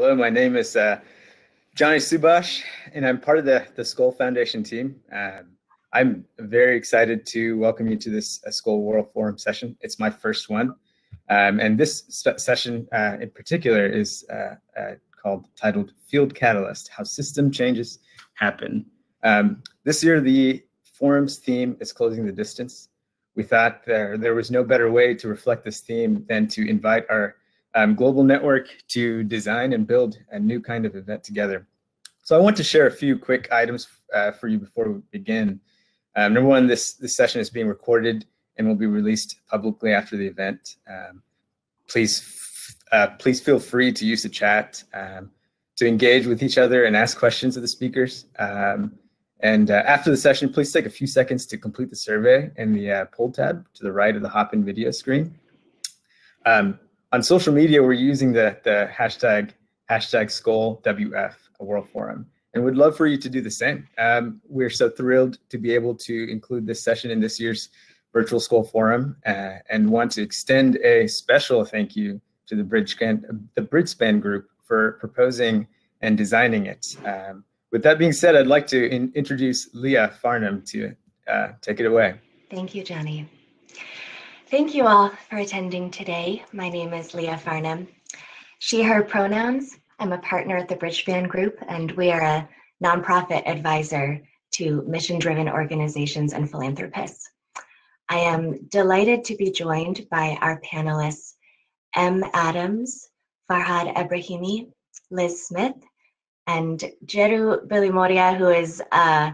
Hello, my name is uh, Johnny Subash, and I'm part of the, the Skoll Foundation team. Um, I'm very excited to welcome you to this uh, Skoll World Forum session. It's my first one. Um, and this session uh, in particular is uh, uh, called titled Field Catalyst, How System Changes Happen. Um, this year, the forum's theme is closing the distance. We thought there, there was no better way to reflect this theme than to invite our um, global network to design and build a new kind of event together. So I want to share a few quick items uh, for you before we begin. Um, number one, this, this session is being recorded and will be released publicly after the event. Um, please, uh, please feel free to use the chat um, to engage with each other and ask questions of the speakers. Um, and uh, after the session, please take a few seconds to complete the survey in the uh, poll tab to the right of the Hopin video screen. On social media, we're using the, the hashtag, hashtag SkollWF, a World Forum, and would love for you to do the same. Um, we're so thrilled to be able to include this session in this year's Virtual Skoll Forum uh, and want to extend a special thank you to the Bridgespan, the Bridgespan group for proposing and designing it. Um, with that being said, I'd like to in introduce Lija Farnham to uh, take it away. Thank you, Johnny. Thank you all for attending today. My name is Lija Farnham. She, her pronouns. I'm a partner at the Bridgespan Group, and we are a nonprofit advisor to mission-driven organizations and philanthropists. I am delighted to be joined by our panelists, M. Adams, Farhad Ebrahimi, Liz Smith, and Jeroo Billimoria, who is uh,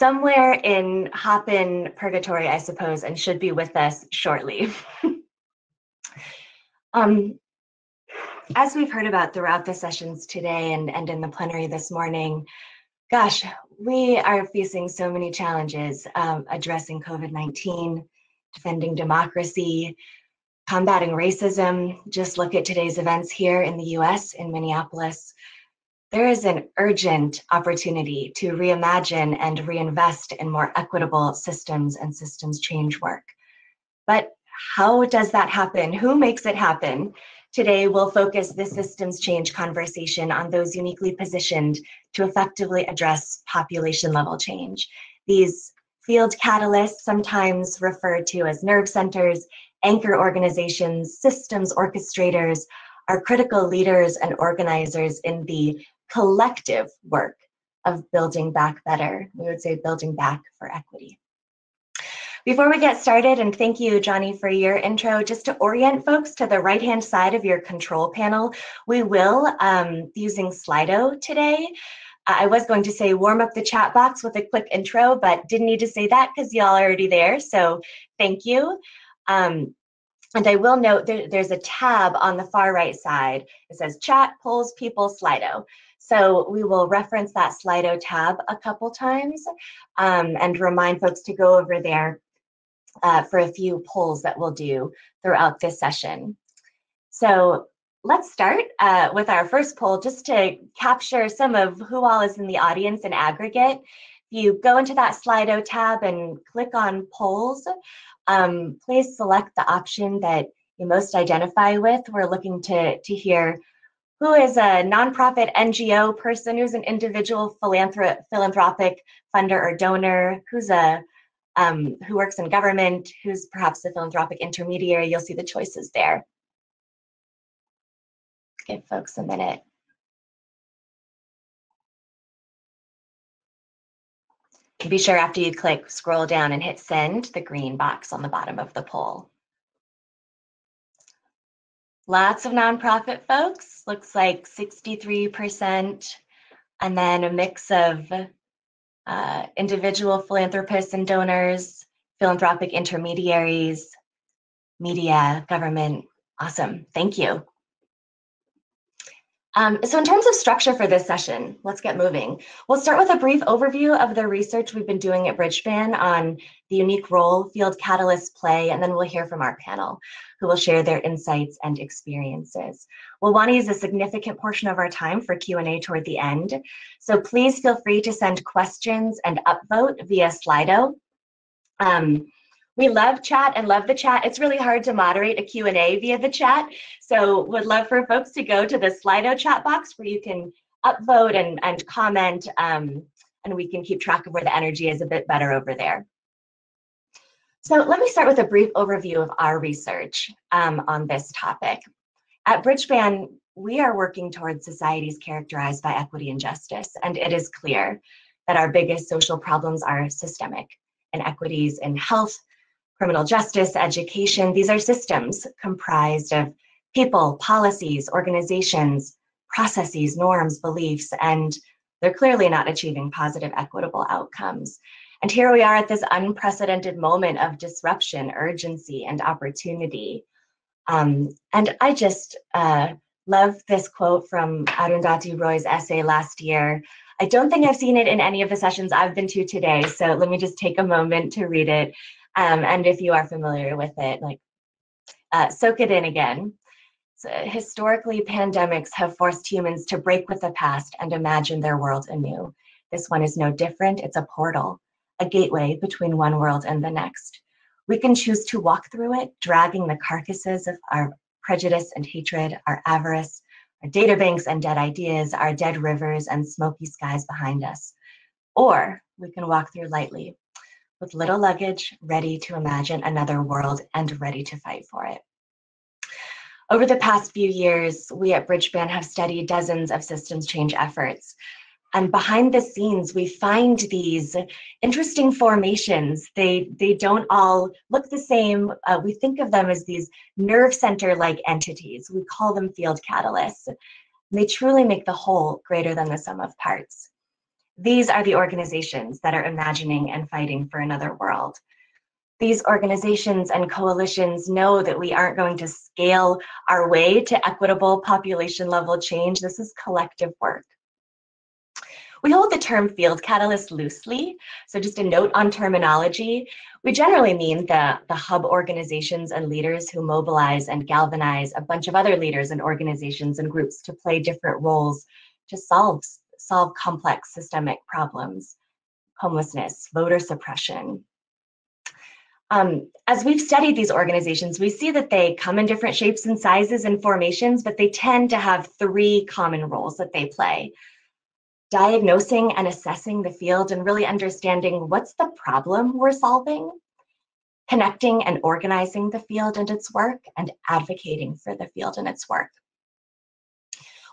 somewhere in Hopin Purgatory, I suppose, and should be with us shortly. um, as we've heard about throughout the sessions today and, and in the plenary this morning, gosh, we are facing so many challenges um, addressing COVID-19, defending democracy, combating racism. Just look at today's events here in the US, in Minneapolis, there is an urgent opportunity to reimagine and reinvest in more equitable systems and systems change work. But how does that happen? Who makes it happen? Today, we'll focus the systems change conversation on those uniquely positioned to effectively address population level change. These field catalysts, sometimes referred to as nerve centers, anchor organizations, systems orchestrators, are critical leaders and organizers in the collective work of building back better. We would say building back for equity. Before we get started, and thank you, Johnny, for your intro, just to orient folks to the right-hand side of your control panel, we will, um, using Slido today, I was going to say warm up the chat box with a quick intro, but didn't need to say that because y'all are already there, so thank you. Um, and I will note there, there's a tab on the far right side. It says chat, polls, people, Slido. So we will reference that Slido tab a couple times um, and remind folks to go over there uh, for a few polls that we'll do throughout this session. So let's start uh, with our first poll just to capture some of who all is in the audience in aggregate. If you go into that Slido tab and click on polls, um, please select the option that you most identify with. We're looking to, to hear who is a nonprofit NGO person, who's an individual philanthrop philanthropic funder or donor, who's a um, who works in government, who's perhaps a philanthropic intermediary. You'll see the choices there. Give folks a minute. Be sure after you click, scroll down and hit send, the green box on the bottom of the poll. Lots of nonprofit folks, looks like 63%, and then a mix of uh, individual philanthropists and donors, philanthropic intermediaries, media, government. Awesome, thank you. Um, so in terms of structure for this session, let's get moving. We'll start with a brief overview of the research we've been doing at Bridgespan on the unique role field catalysts play, and then we'll hear from our panel, who will share their insights and experiences. We'll want to use a significant portion of our time for Q&A toward the end, so please feel free to send questions and upvote via Slido. Um, We love chat and love the chat. It's really hard to moderate a Q&A via the chat. So would love for folks to go to the Slido chat box where you can upvote and, and comment um, and we can keep track of where the energy is a bit better over there. So let me start with a brief overview of our research um, on this topic. At Bridgespan, we are working towards societies characterized by equity and justice, and it is clear that our biggest social problems are systemic inequities in health, criminal justice, education. These are systems comprised of people, policies, organizations, processes, norms, beliefs, and they're clearly not achieving positive, equitable outcomes. And here we are at this unprecedented moment of disruption, urgency, and opportunity. Um, and I just uh, love this quote from Arundhati Roy's essay last year. I don't think I've seen it in any of the sessions I've been to today, so let me just take a moment to read it. Um, and if you are familiar with it, like uh, soak it in again. So historically, pandemics have forced humans to break with the past and imagine their world anew. This one is no different. It's a portal, a gateway between one world and the next. We can choose to walk through it, dragging the carcasses of our prejudice and hatred, our avarice, our databanks and dead ideas, our dead rivers and smoky skies behind us. Or we can walk through lightly, with little luggage, ready to imagine another world and ready to fight for it. Over the past few years, we at Bridgespan have studied dozens of systems change efforts. And behind the scenes, we find these interesting formations. They, they don't all look the same. Uh, we think of them as these nerve center-like entities. We call them field catalysts. They truly make the whole greater than the sum of parts. These are the organizations that are imagining and fighting for another world these organizations and coalitions know that we aren't going to scale our way to equitable population level change. This is collective work. We hold the term field catalyst loosely, so just a note on terminology. We generally mean the, the hub organizations and leaders who mobilize and galvanize a bunch of other leaders and organizations and groups to play different roles to solve, solve complex systemic problems, homelessness, voter suppression, um, as we've studied these organizations, we see that they come in different shapes and sizes and formations, but they tend to have three common roles that they play. Diagnosing and assessing the field and really understanding what's the problem we're solving, connecting and organizing the field and its work, and advocating for the field and its work.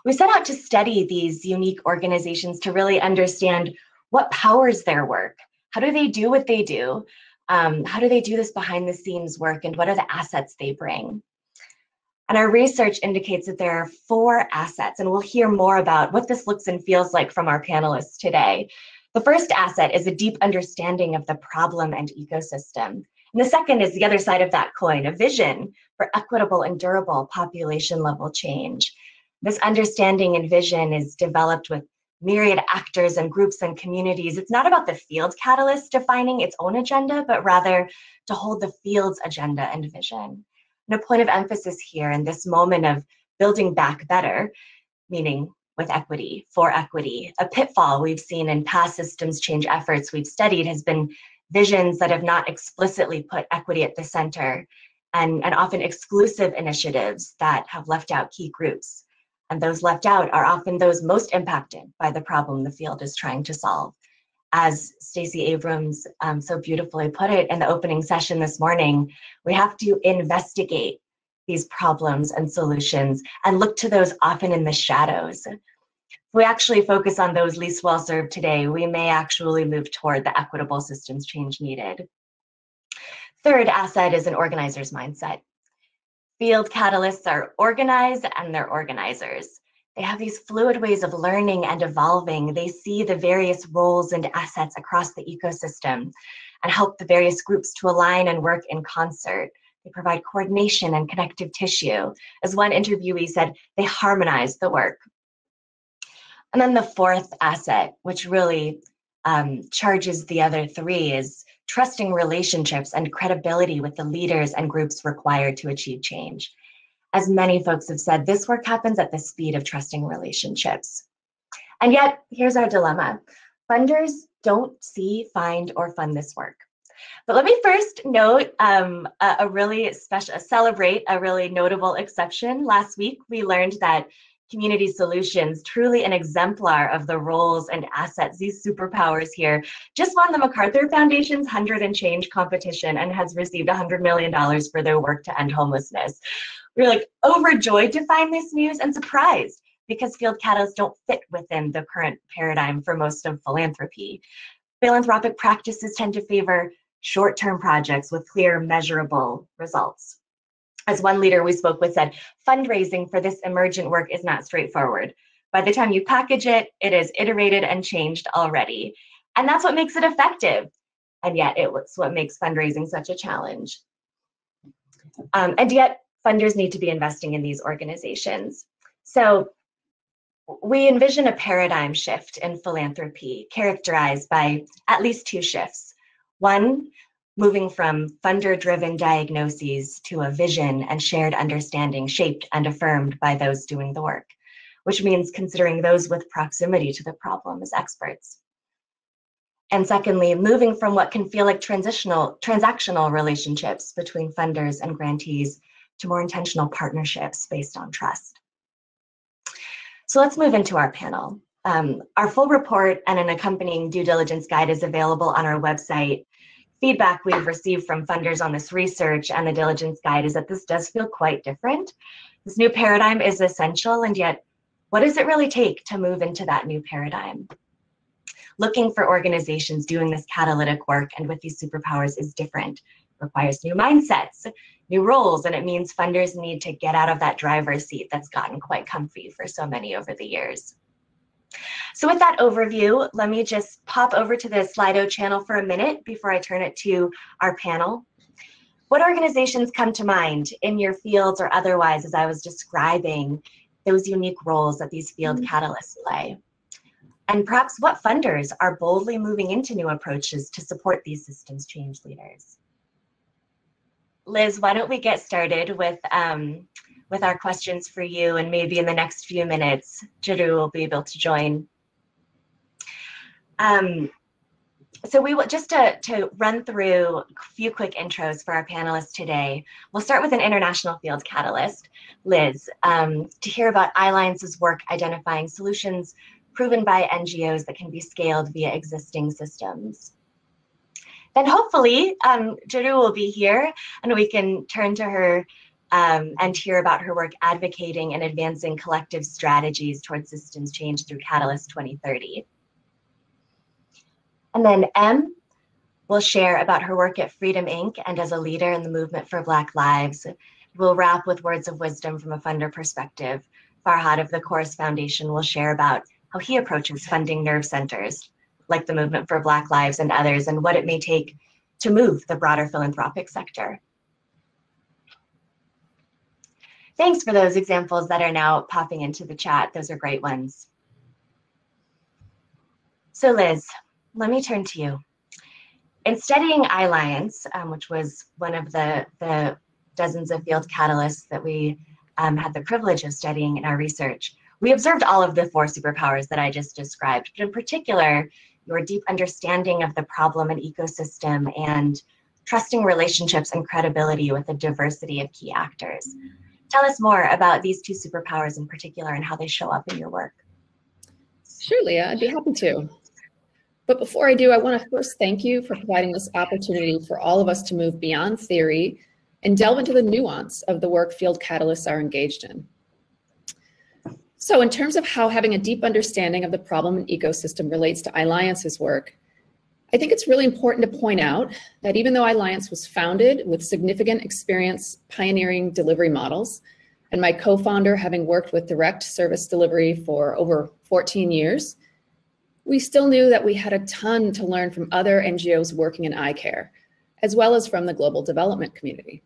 We set out to study these unique organizations to really understand what powers their work, how do they do what they do, um, how do they do this behind the scenes work and what are the assets they bring? And our research indicates that there are four assets, and we'll hear more about what this looks and feels like from our panelists today. The first asset is a deep understanding of the problem and ecosystem. And the second is the other side of that coin, a vision for equitable and durable population level change. This understanding and vision is developed with myriad actors and groups and communities. It's not about the field catalyst defining its own agenda, but rather to hold the field's agenda and vision. And a point of emphasis here in this moment of building back better, meaning with equity, for equity. A pitfall we've seen in past systems change efforts we've studied has been visions that have not explicitly put equity at the center and, and often exclusive initiatives that have left out key groups and those left out are often those most impacted by the problem the field is trying to solve. As Stacey Abrams um, so beautifully put it in the opening session this morning, we have to investigate these problems and solutions and look to those often in the shadows. If we actually focus on those least well served today, we may actually move toward the equitable systems change needed. Third asset is an organizer's mindset. Field catalysts are organized and they're organizers. They have these fluid ways of learning and evolving. They see the various roles and assets across the ecosystem and help the various groups to align and work in concert. They provide coordination and connective tissue. As one interviewee said, they harmonize the work. And then the fourth asset, which really um, charges the other three, is trusting relationships and credibility with the leaders and groups required to achieve change. As many folks have said, this work happens at the speed of trusting relationships. And yet, here's our dilemma. Funders don't see, find, or fund this work. But let me first note um, a, a, really special, celebrate a really notable exception. Last week, we learned that Community Solutions, truly an exemplar of the roles and assets, these superpowers here, just won the MacArthur Foundation's 100 and Change competition and has received $100 million for their work to end homelessness. We are like overjoyed to find this news and surprised because field catalysts don't fit within the current paradigm for most of philanthropy. Philanthropic practices tend to favor short-term projects with clear measurable results as one leader we spoke with said, fundraising for this emergent work is not straightforward. By the time you package it, it is iterated and changed already. And that's what makes it effective. And yet it's what makes fundraising such a challenge. Um, and yet funders need to be investing in these organizations. So we envision a paradigm shift in philanthropy characterized by at least two shifts. One, moving from funder driven diagnoses to a vision and shared understanding shaped and affirmed by those doing the work, which means considering those with proximity to the problem as experts. And secondly, moving from what can feel like transitional, transactional relationships between funders and grantees to more intentional partnerships based on trust. So let's move into our panel. Um, our full report and an accompanying due diligence guide is available on our website feedback we've received from funders on this research and the diligence guide is that this does feel quite different. This new paradigm is essential, and yet, what does it really take to move into that new paradigm? Looking for organizations doing this catalytic work and with these superpowers is different. It requires new mindsets, new roles, and it means funders need to get out of that driver's seat that's gotten quite comfy for so many over the years. So with that overview, let me just pop over to the Slido channel for a minute before I turn it to our panel. What organizations come to mind in your fields or otherwise as I was describing those unique roles that these field mm-hmm. catalysts play? And perhaps what funders are boldly moving into new approaches to support these systems change leaders? Liz, why don't we get started with um, with our questions for you and maybe in the next few minutes, Jeroo will be able to join. Um, so we will just to, to run through a few quick intros for our panelists today. We'll start with an international field catalyst, Liz, um, to hear about EYElliance's work identifying solutions proven by NGOs that can be scaled via existing systems. Then hopefully um, will be here and we can turn to her um, and hear about her work advocating and advancing collective strategies towards systems change through Catalyst 2030. And then M will share about her work at Freedom Inc. and as a leader in the movement for Black Lives. We'll wrap with words of wisdom from a funder perspective. Farhad of the Chorus Foundation will share about how he approaches funding nerve centers like the Movement for Black Lives and others and what it may take to move the broader philanthropic sector. Thanks for those examples that are now popping into the chat. Those are great ones. So Liz, let me turn to you. In studying EYElliance, um, which was one of the, the dozens of field catalysts that we um, had the privilege of studying in our research, we observed all of the four superpowers that I just described, but in particular, your deep understanding of the problem and ecosystem and trusting relationships and credibility with a diversity of key actors. Tell us more about these two superpowers in particular and how they show up in your work. Sure, Lija, I'd be happy to. But before I do, I want to first thank you for providing this opportunity for all of us to move beyond theory and delve into the nuance of the work field catalysts are engaged in. So in terms of how having a deep understanding of the problem and ecosystem relates to EYElliance's work, I think it's really important to point out that even though EYElliance was founded with significant experience pioneering delivery models, and my co-founder having worked with direct service delivery for over 14 years, we still knew that we had a ton to learn from other NGOs working in eye care, as well as from the global development community.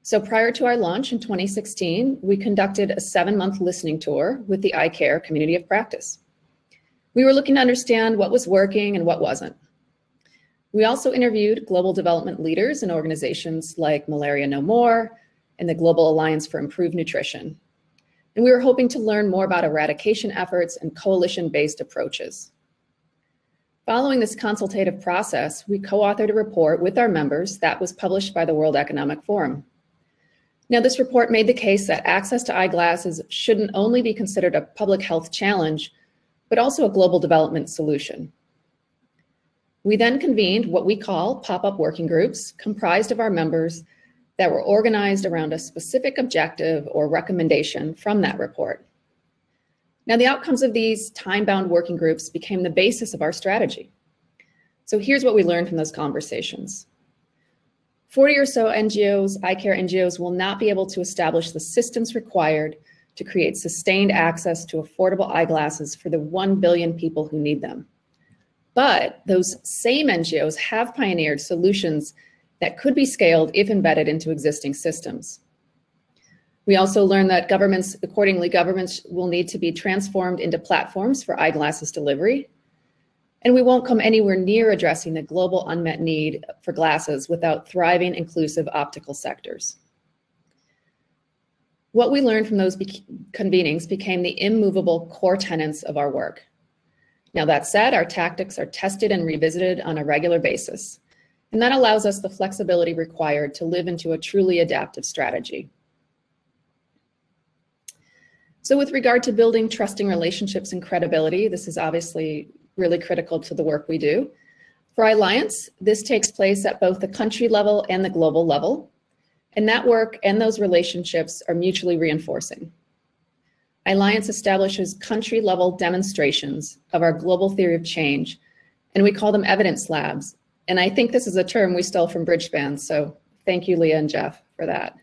So prior to our launch in 2016, we conducted a seven-month listening tour with the eye care community of practice. We were looking to understand what was working and what wasn't. We also interviewed global development leaders in organizations like Malaria No More and the Global Alliance for Improved Nutrition. And we were hoping to learn more about eradication efforts and coalition-based approaches. Following this consultative process, we co-authored a report with our members that was published by the World Economic Forum. Now, this report made the case that access to eyeglasses shouldn't only be considered a public health challenge, but also a global development solution. We then convened what we call pop-up working groups comprised of our members that were organized around a specific objective or recommendation from that report. Now, the outcomes of these time-bound working groups became the basis of our strategy. So here's what we learned from those conversations. 40 or so NGOs, eye care NGOs, will not be able to establish the systems required to create sustained access to affordable eyeglasses for the 1 billion people who need them. But those same NGOs have pioneered solutions that could be scaled if embedded into existing systems. We also learned that governments, accordingly, governments will need to be transformed into platforms for eyeglasses delivery. And we won't come anywhere near addressing the global unmet need for glasses without thriving, inclusive optical sectors. What we learned from those be convenings became the immovable core tenets of our work. Now, that said, our tactics are tested and revisited on a regular basis, and that allows us the flexibility required to live into a truly adaptive strategy. So with regard to building trusting relationships and credibility, this is obviously really critical to the work we do. For EYElliance, this takes place at both the country level and the global level. And that work and those relationships are mutually reinforcing. EYElliance establishes country level demonstrations of our global theory of change, and we call them evidence labs. And I think this is a term we stole from Bridgespan, so thank you, Lija and Jeff, for that.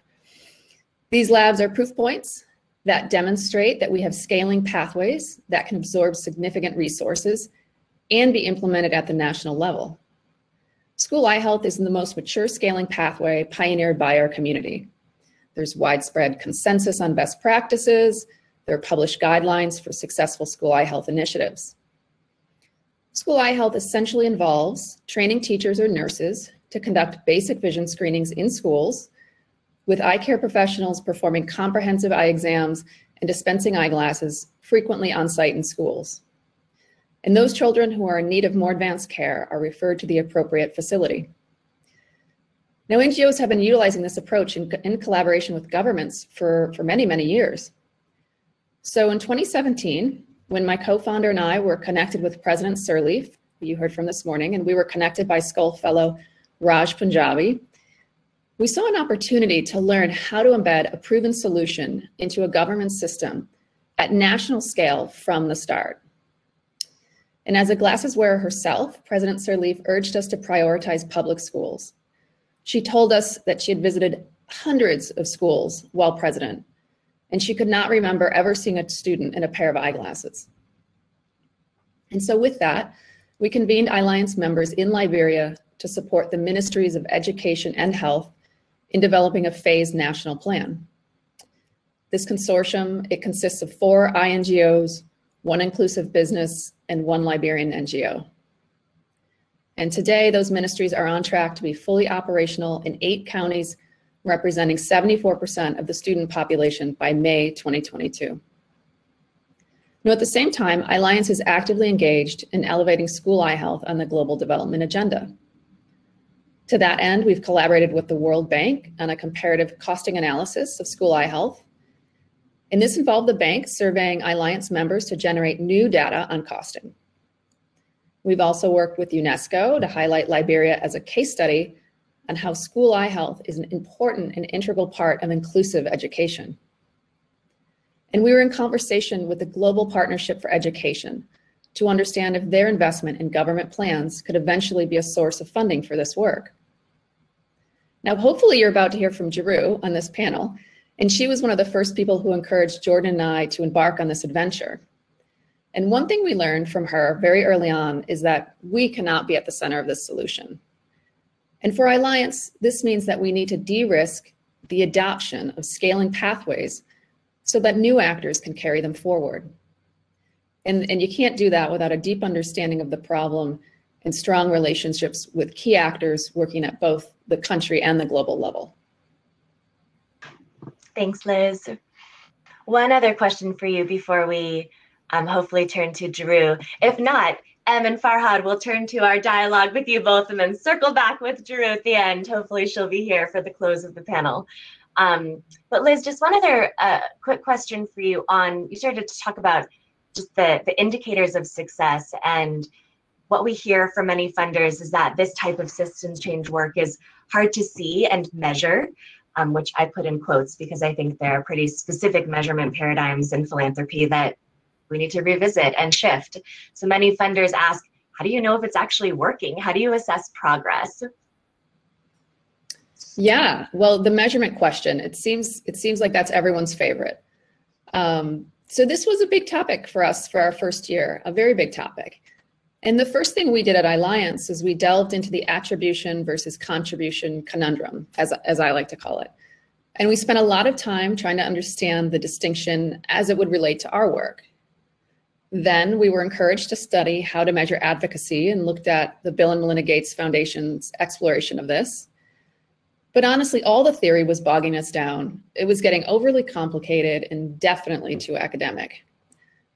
These labs are proof points that demonstrate that we have scaling pathways that can absorb significant resources and be implemented at the national level. School eye health is the most mature scaling pathway pioneered by our community. There's widespread consensus on best practices. There are published guidelines for successful school eye health initiatives. School eye health essentially involves training teachers or nurses to conduct basic vision screenings in schools with eye care professionals performing comprehensive eye exams and dispensing eyeglasses frequently on site in schools. And those children who are in need of more advanced care are referred to the appropriate facility. Now, NGOs have been utilizing this approach in, in collaboration with governments for, for many, many years. So in 2017, when my co-founder and I were connected with President Sirleaf, who you heard from this morning, and we were connected by Skoll Fellow Raj Panjabi, we saw an opportunity to learn how to embed a proven solution into a government system at national scale from the start. And as a glasses wearer herself, President Sirleaf urged us to prioritize public schools. She told us that she had visited hundreds of schools while president, and she could not remember ever seeing a student in a pair of eyeglasses. And so with that, we convened EYElliance members in Liberia to support the Ministries of Education and Health in developing a phased national plan. This consortium, it consists of four INGOs, one inclusive business, and one Liberian NGO. And today, those ministries are on track to be fully operational in eight counties, representing 74% of the student population by May 2022. Now, at the same time, EYElliance is actively engaged in elevating school eye health on the global development agenda. To that end, we've collaborated with the World Bank on a comparative costing analysis of school eye health. And this involved the bank surveying EYElliance members to generate new data on costing. We've also worked with UNESCO to highlight Liberia as a case study on how school eye health is an important and integral part of inclusive education. And we were in conversation with the Global Partnership for Education to understand if their investment in government plans could eventually be a source of funding for this work. Now, hopefully you're about to hear from Jeroo on this panel, and she was one of the first people who encouraged Jordan and I to embark on this adventure. And one thing we learned from her very early on is that we cannot be at the center of this solution. And for EYElliance, this means that we need to de-risk the adoption of scaling pathways so that new actors can carry them forward. And, and you can't do that without a deep understanding of the problem and strong relationships with key actors working at both the country and the global level. Thanks, Liz. One other question for you before we um, hopefully turn to Jeroo. If not, Em and Farhad, we'll turn to our dialogue with you both and then circle back with Jeroo at the end. Hopefully she'll be here for the close of the panel. Um, but Liz, just one other uh, quick question for you on, you started to talk about just the, the indicators of success and what we hear from many funders is that this type of systems change work is hard to see and measure, um, which I put in quotes because I think there are pretty specific measurement paradigms in philanthropy that we need to revisit and shift. So many funders ask, how do you know if it's actually working? How do you assess progress? Yeah, well, the measurement question, it seems it seems like that's everyone's favorite. Um, so this was a big topic for us for our first year, a very big topic. And the first thing we did at EYElliance is we delved into the attribution versus contribution conundrum, as, as I like to call it. And we spent a lot of time trying to understand the distinction as it would relate to our work. Then we were encouraged to study how to measure advocacy and looked at the Bill and Melinda Gates Foundation's exploration of this. But honestly, all the theory was bogging us down. It was getting overly complicated and definitely too academic.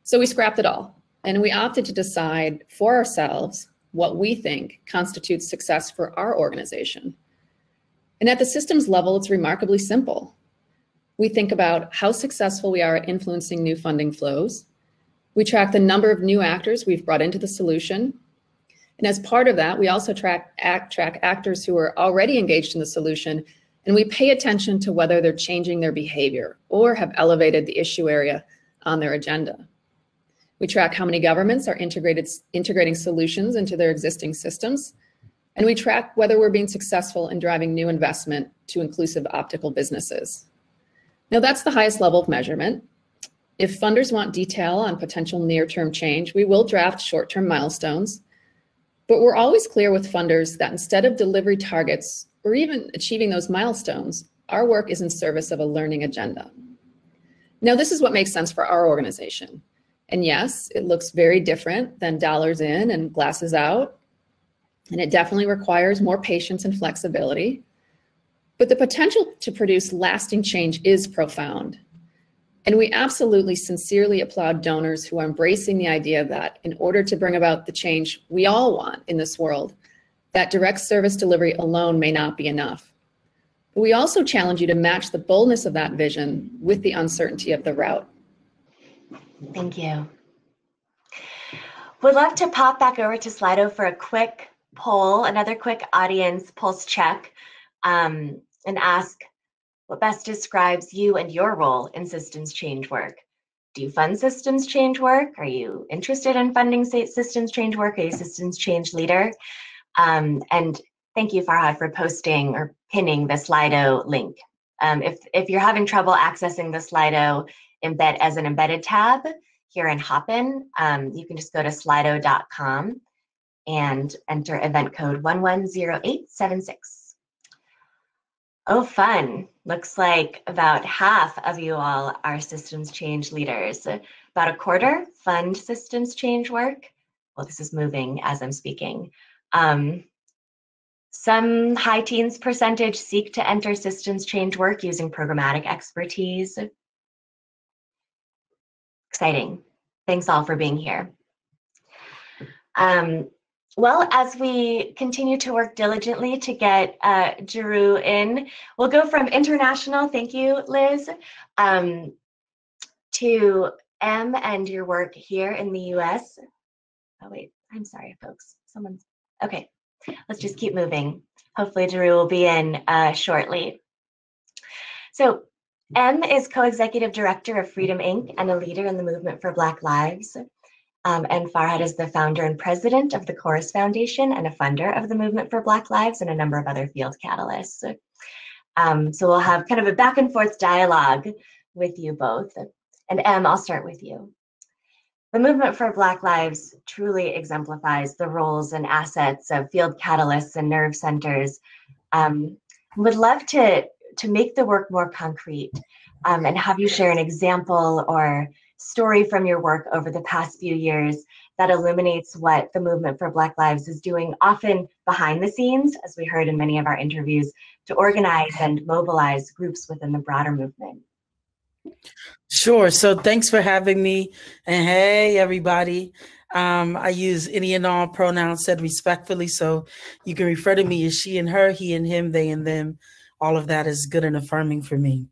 So we scrapped it all and we opted to decide for ourselves what we think constitutes success for our organization. And at the systems level, it's remarkably simple. We think about how successful we are at influencing new funding flows. We track the number of new actors we've brought into the solution and as part of that, we also track, act, track actors who are already engaged in the solution, and we pay attention to whether they're changing their behavior or have elevated the issue area on their agenda. We track how many governments are integrated, integrating solutions into their existing systems, and we track whether we're being successful in driving new investment to inclusive optical businesses. Now that's the highest level of measurement. If funders want detail on potential near-term change, we will draft short-term milestones but we're always clear with funders that instead of delivery targets or even achieving those milestones, our work is in service of a learning agenda. Now, this is what makes sense for our organization. And yes, it looks very different than dollars in and glasses out. And it definitely requires more patience and flexibility. But the potential to produce lasting change is profound. And we absolutely sincerely applaud donors who are embracing the idea that in order to bring about the change we all want in this world, that direct service delivery alone may not be enough. But we also challenge you to match the boldness of that vision with the uncertainty of the route. Thank you. We'd love to pop back over to Slido for a quick poll, another quick audience pulse check, um, and ask what best describes you and your role in systems change work? Do you fund systems change work? Are you interested in funding systems change work? Are you systems change leader? Um, and thank you, Farhad, for posting or pinning the Slido link. Um, if, if you're having trouble accessing the Slido embed as an embedded tab here in Hopin, um, you can just go to slido.com and enter event code 110876. Oh, fun. Looks like about half of you all are systems change leaders. About a quarter fund systems change work. Well, this is moving as I'm speaking. Um, some high teens percentage seek to enter systems change work using programmatic expertise. Exciting. Thanks all for being here. Um, well, as we continue to work diligently to get uh, in, we'll go from international, thank you, Liz, um, to M and your work here in the US. Oh, wait, I'm sorry, folks. Someone's, okay, let's just keep moving. Hopefully Jeroo will be in uh, shortly. So M is co-executive director of Freedom Inc. and a leader in the movement for Black Lives. Um, and Farhad is the founder and president of the Chorus Foundation and a funder of the Movement for Black Lives and a number of other field catalysts. Um, so we'll have kind of a back and forth dialogue with you both. And Em, I'll start with you. The Movement for Black Lives truly exemplifies the roles and assets of field catalysts and nerve centers. Um, would love to, to make the work more concrete um, and have you share an example or story from your work over the past few years that illuminates what the movement for Black Lives is doing, often behind the scenes, as we heard in many of our interviews, to organize and mobilize groups within the broader movement. Sure. So thanks for having me. And hey, everybody. Um, I use any and all pronouns said respectfully, so you can refer to me as she and her, he and him, they and them. All of that is good and affirming for me.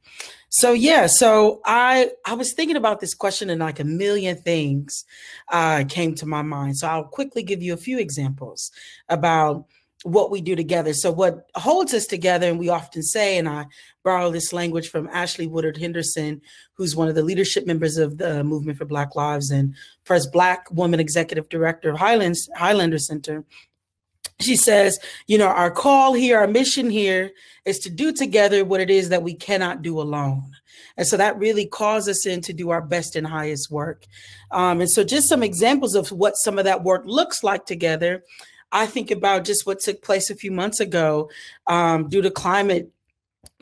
So yeah, so I I was thinking about this question and like a million things uh, came to my mind. So I'll quickly give you a few examples about what we do together. So what holds us together, and we often say, and I borrow this language from Ash-Lee Woodard Henderson, who's one of the leadership members of the Movement for Black Lives and first Black woman executive director of Highlands Highlander Center. She says, you know, our call here, our mission here is to do together what it is that we cannot do alone. And so that really calls us in to do our best and highest work. Um, and so just some examples of what some of that work looks like together I think about just what took place a few months ago um, due to climate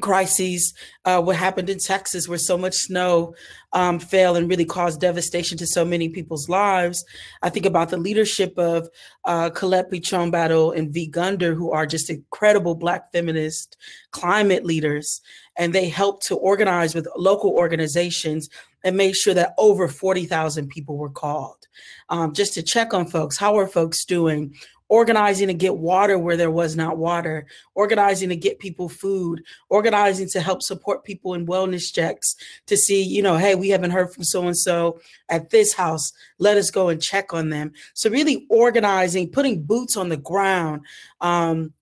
crises, uh, what happened in Texas, where so much snow um, fell and really caused devastation to so many people's lives. I think about the leadership of uh, Colette Battle and V. Gunder, who are just incredible Black feminist climate leaders. And they helped to organize with local organizations and made sure that over 40,000 people were called um, just to check on folks. How are folks doing? Organizing to get water where there was not water, organizing to get people food, organizing to help support people in wellness checks to see, you know, hey, we haven't heard from so and so at this house. Let us go and check on them. So, really organizing, putting boots on the ground. Um,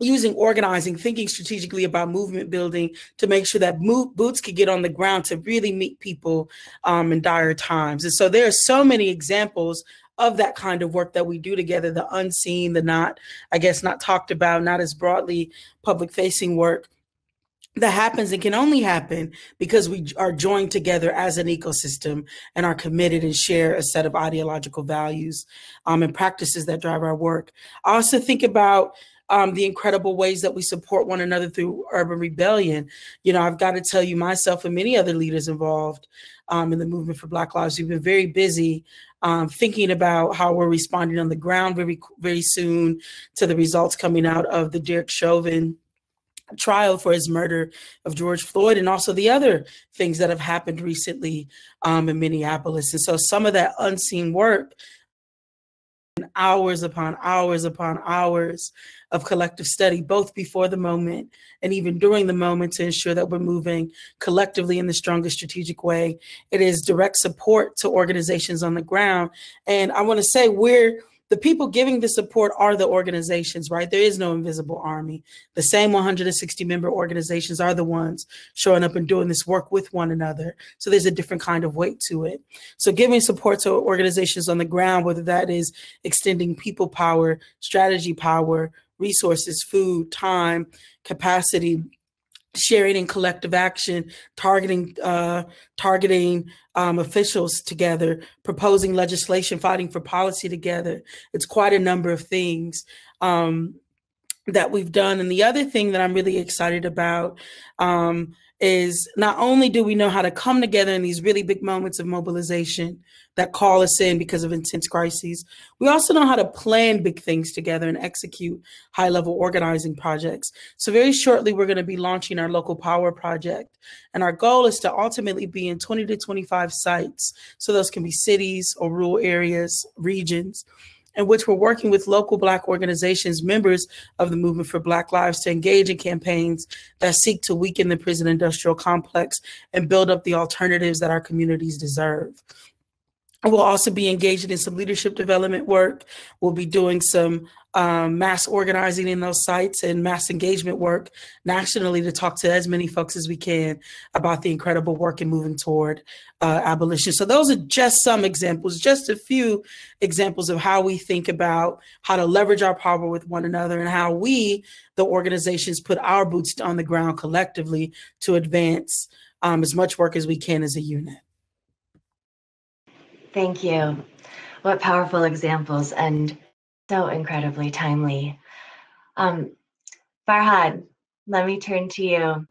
using organizing, thinking strategically about movement building to make sure that boots could get on the ground to really meet people um, in dire times. And so there are so many examples of that kind of work that we do together, the unseen, the not, I guess, not talked about, not as broadly public facing work that happens and can only happen because we are joined together as an ecosystem and are committed and share a set of ideological values um, and practices that drive our work. I also think about um, the incredible ways that we support one another through urban rebellion. You know, I've got to tell you, myself and many other leaders involved um, in the movement for Black Lives, we've been very busy um, thinking about how we're responding on the ground very, very soon to the results coming out of the Derek Chauvin trial for his murder of George Floyd and also the other things that have happened recently um, in Minneapolis. And so some of that unseen work hours upon hours upon hours of collective study, both before the moment and even during the moment to ensure that we're moving collectively in the strongest strategic way. It is direct support to organizations on the ground. And I want to say we're the people giving the support are the organizations, right? There is no invisible army. The same 160 member organizations are the ones showing up and doing this work with one another. So there's a different kind of weight to it. So giving support to organizations on the ground, whether that is extending people power, strategy power, resources, food, time, capacity, sharing and collective action, targeting uh, targeting um, officials together, proposing legislation, fighting for policy together. It's quite a number of things um, that we've done. And the other thing that I'm really excited about um, is not only do we know how to come together in these really big moments of mobilization that call us in because of intense crises, we also know how to plan big things together and execute high level organizing projects. So, very shortly, we're going to be launching our local power project. And our goal is to ultimately be in 20 to 25 sites. So, those can be cities or rural areas, regions in which we're working with local Black organizations, members of the Movement for Black Lives, to engage in campaigns that seek to weaken the prison industrial complex and build up the alternatives that our communities deserve. We'll also be engaging in some leadership development work. We'll be doing some um, mass organizing in those sites and mass engagement work nationally to talk to as many folks as we can about the incredible work in moving toward uh, abolition. So those are just some examples, just a few examples of how we think about how to leverage our power with one another and how we, the organizations, put our boots on the ground collectively to advance um, as much work as we can as a unit. Thank you. What powerful examples and so incredibly timely. Um, Farhad, let me turn to you.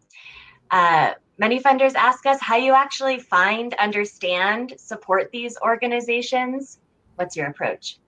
Uh, many funders ask us how you actually find, understand, support these organizations. What's your approach?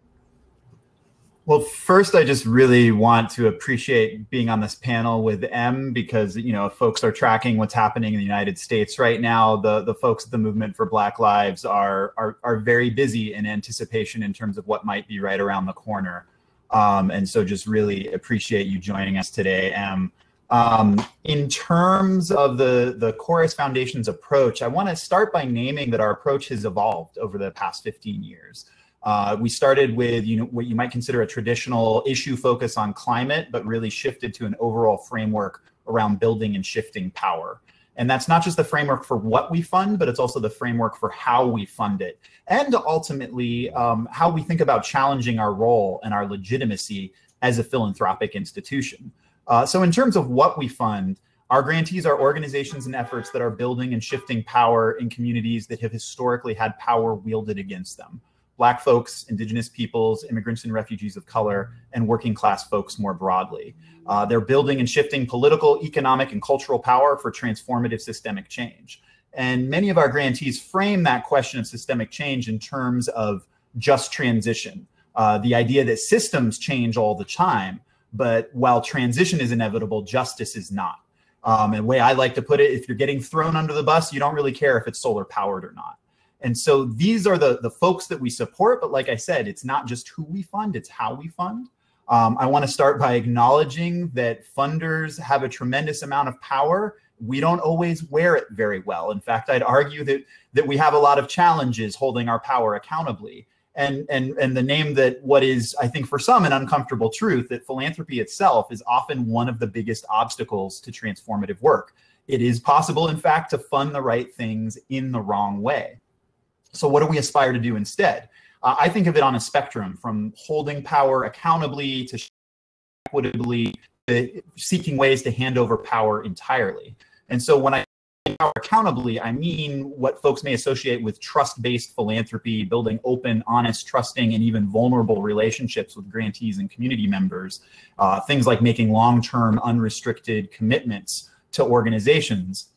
Well, first, I just really want to appreciate being on this panel with M because you know, if folks are tracking what's happening in the United States right now, the the folks at the Movement for Black Lives are are are very busy in anticipation in terms of what might be right around the corner, um, and so just really appreciate you joining us today, M. Um, in terms of the the Chorus Foundation's approach, I want to start by naming that our approach has evolved over the past 15 years. Uh, we started with you know what you might consider a traditional issue focus on climate, but really shifted to an overall framework around building and shifting power. And that's not just the framework for what we fund, but it's also the framework for how we fund it. And ultimately, um, how we think about challenging our role and our legitimacy as a philanthropic institution. Uh, so in terms of what we fund, our grantees are organizations and efforts that are building and shifting power in communities that have historically had power wielded against them. Black folks, Indigenous peoples, immigrants and refugees of color, and working class folks more broadly. Uh, they're building and shifting political, economic, and cultural power for transformative systemic change. And many of our grantees frame that question of systemic change in terms of just transition, uh, the idea that systems change all the time, but while transition is inevitable, justice is not. Um, and the way I like to put it, if you're getting thrown under the bus, you don't really care if it's solar powered or not. And so these are the, the folks that we support. But like I said, it's not just who we fund, it's how we fund. Um, I want to start by acknowledging that funders have a tremendous amount of power. We don't always wear it very well. In fact, I'd argue that that we have a lot of challenges holding our power accountably. And and and the name that what is, I think, for some an uncomfortable truth that philanthropy itself is often one of the biggest obstacles to transformative work. It is possible, in fact, to fund the right things in the wrong way. So what do we aspire to do instead? Uh, I think of it on a spectrum from holding power accountably to equitably, to seeking ways to hand over power entirely. And so when I power accountably, I mean what folks may associate with trust-based philanthropy, building open, honest, trusting, and even vulnerable relationships with grantees and community members. Uh, things like making long-term, unrestricted commitments to organizations.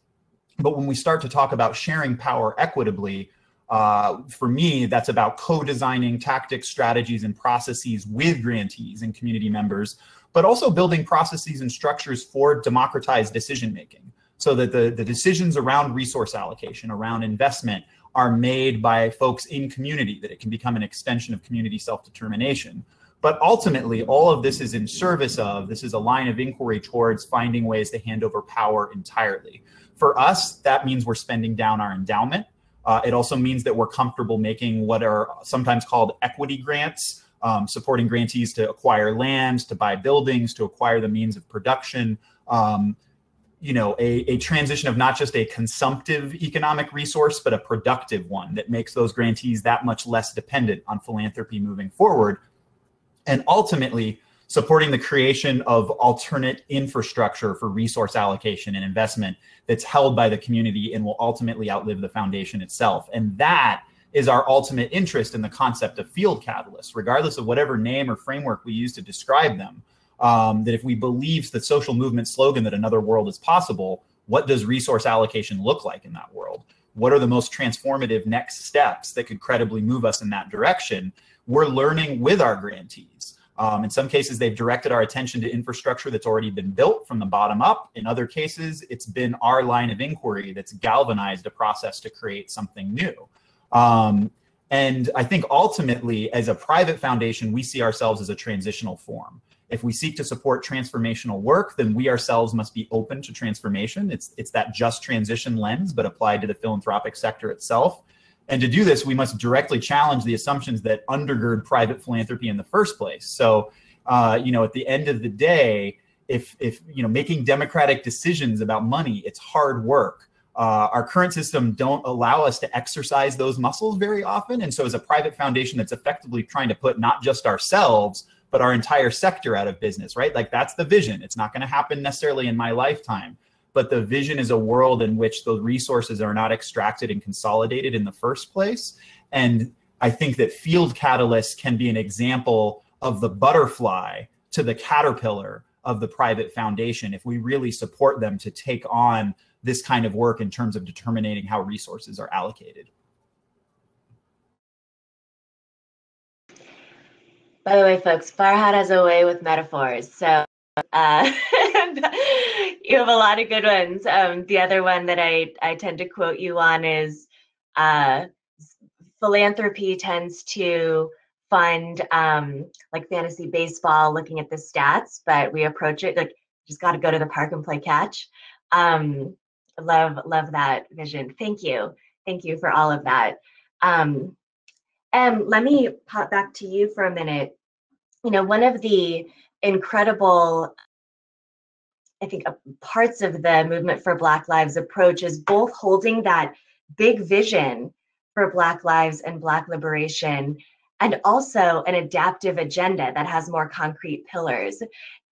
But when we start to talk about sharing power equitably, uh, for me, that's about co-designing tactics, strategies, and processes with grantees and community members, but also building processes and structures for democratized decision-making so that the, the decisions around resource allocation, around investment, are made by folks in community, that it can become an extension of community self-determination. But ultimately, all of this is in service of, this is a line of inquiry towards finding ways to hand over power entirely. For us, that means we're spending down our endowment. Uh, it also means that we're comfortable making what are sometimes called equity grants, um, supporting grantees to acquire land, to buy buildings, to acquire the means of production. Um, you know, a, a transition of not just a consumptive economic resource, but a productive one that makes those grantees that much less dependent on philanthropy moving forward. And ultimately, supporting the creation of alternate infrastructure for resource allocation and investment that's held by the community and will ultimately outlive the foundation itself. And that is our ultimate interest in the concept of field catalysts, regardless of whatever name or framework we use to describe them. Um, that if we believe the social movement slogan that another world is possible, what does resource allocation look like in that world? What are the most transformative next steps that could credibly move us in that direction? We're learning with our grantees. Um, in some cases, they've directed our attention to infrastructure that's already been built from the bottom up. In other cases, it's been our line of inquiry that's galvanized a process to create something new. Um, and I think ultimately, as a private foundation, we see ourselves as a transitional form. If we seek to support transformational work, then we ourselves must be open to transformation. It's, it's that just transition lens, but applied to the philanthropic sector itself. And to do this, we must directly challenge the assumptions that undergird private philanthropy in the first place. So, uh, you know, at the end of the day, if if you know making democratic decisions about money, it's hard work. Uh, our current system don't allow us to exercise those muscles very often, and so as a private foundation that's effectively trying to put not just ourselves but our entire sector out of business, right? Like that's the vision. It's not going to happen necessarily in my lifetime but the vision is a world in which the resources are not extracted and consolidated in the first place. And I think that field catalysts can be an example of the butterfly to the caterpillar of the private foundation if we really support them to take on this kind of work in terms of determining how resources are allocated. By the way, folks, Farhad has a way with metaphors. So uh, you have a lot of good ones. Um, the other one that I, I tend to quote you on is uh, philanthropy tends to fund um, like fantasy baseball, looking at the stats, but we approach it like just got to go to the park and play catch. Um, love, love that vision. Thank you. Thank you for all of that. Um, and let me pop back to you for a minute. You know, one of the incredible, I think, uh, parts of the movement for Black Lives approach is both holding that big vision for Black lives and Black liberation, and also an adaptive agenda that has more concrete pillars.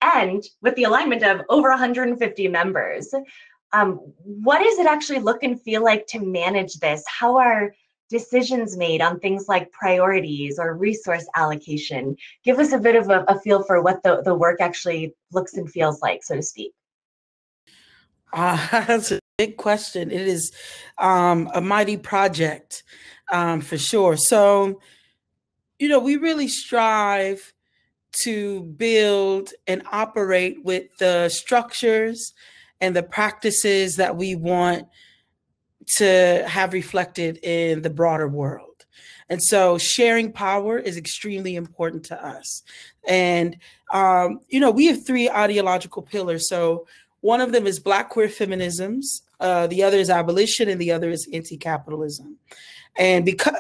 And with the alignment of over 150 members, um, what does it actually look and feel like to manage this? How are decisions made on things like priorities or resource allocation? Give us a bit of a, a feel for what the, the work actually looks and feels like, so to speak. Uh, that's a big question. It is um, a mighty project um, for sure. So, you know, we really strive to build and operate with the structures and the practices that we want to have reflected in the broader world. And so sharing power is extremely important to us. And, um, you know, we have three ideological pillars. So one of them is Black queer feminisms, uh, the other is abolition, and the other is anti capitalism. And because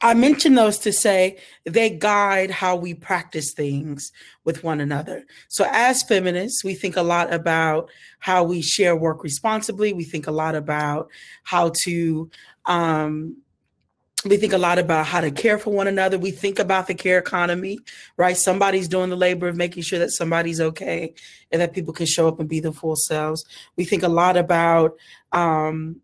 I mention those to say they guide how we practice things with one another. So, as feminists, we think a lot about how we share work responsibly. We think a lot about how to, um, we think a lot about how to care for one another. We think about the care economy, right? Somebody's doing the labor of making sure that somebody's okay and that people can show up and be their full selves. We think a lot about, um,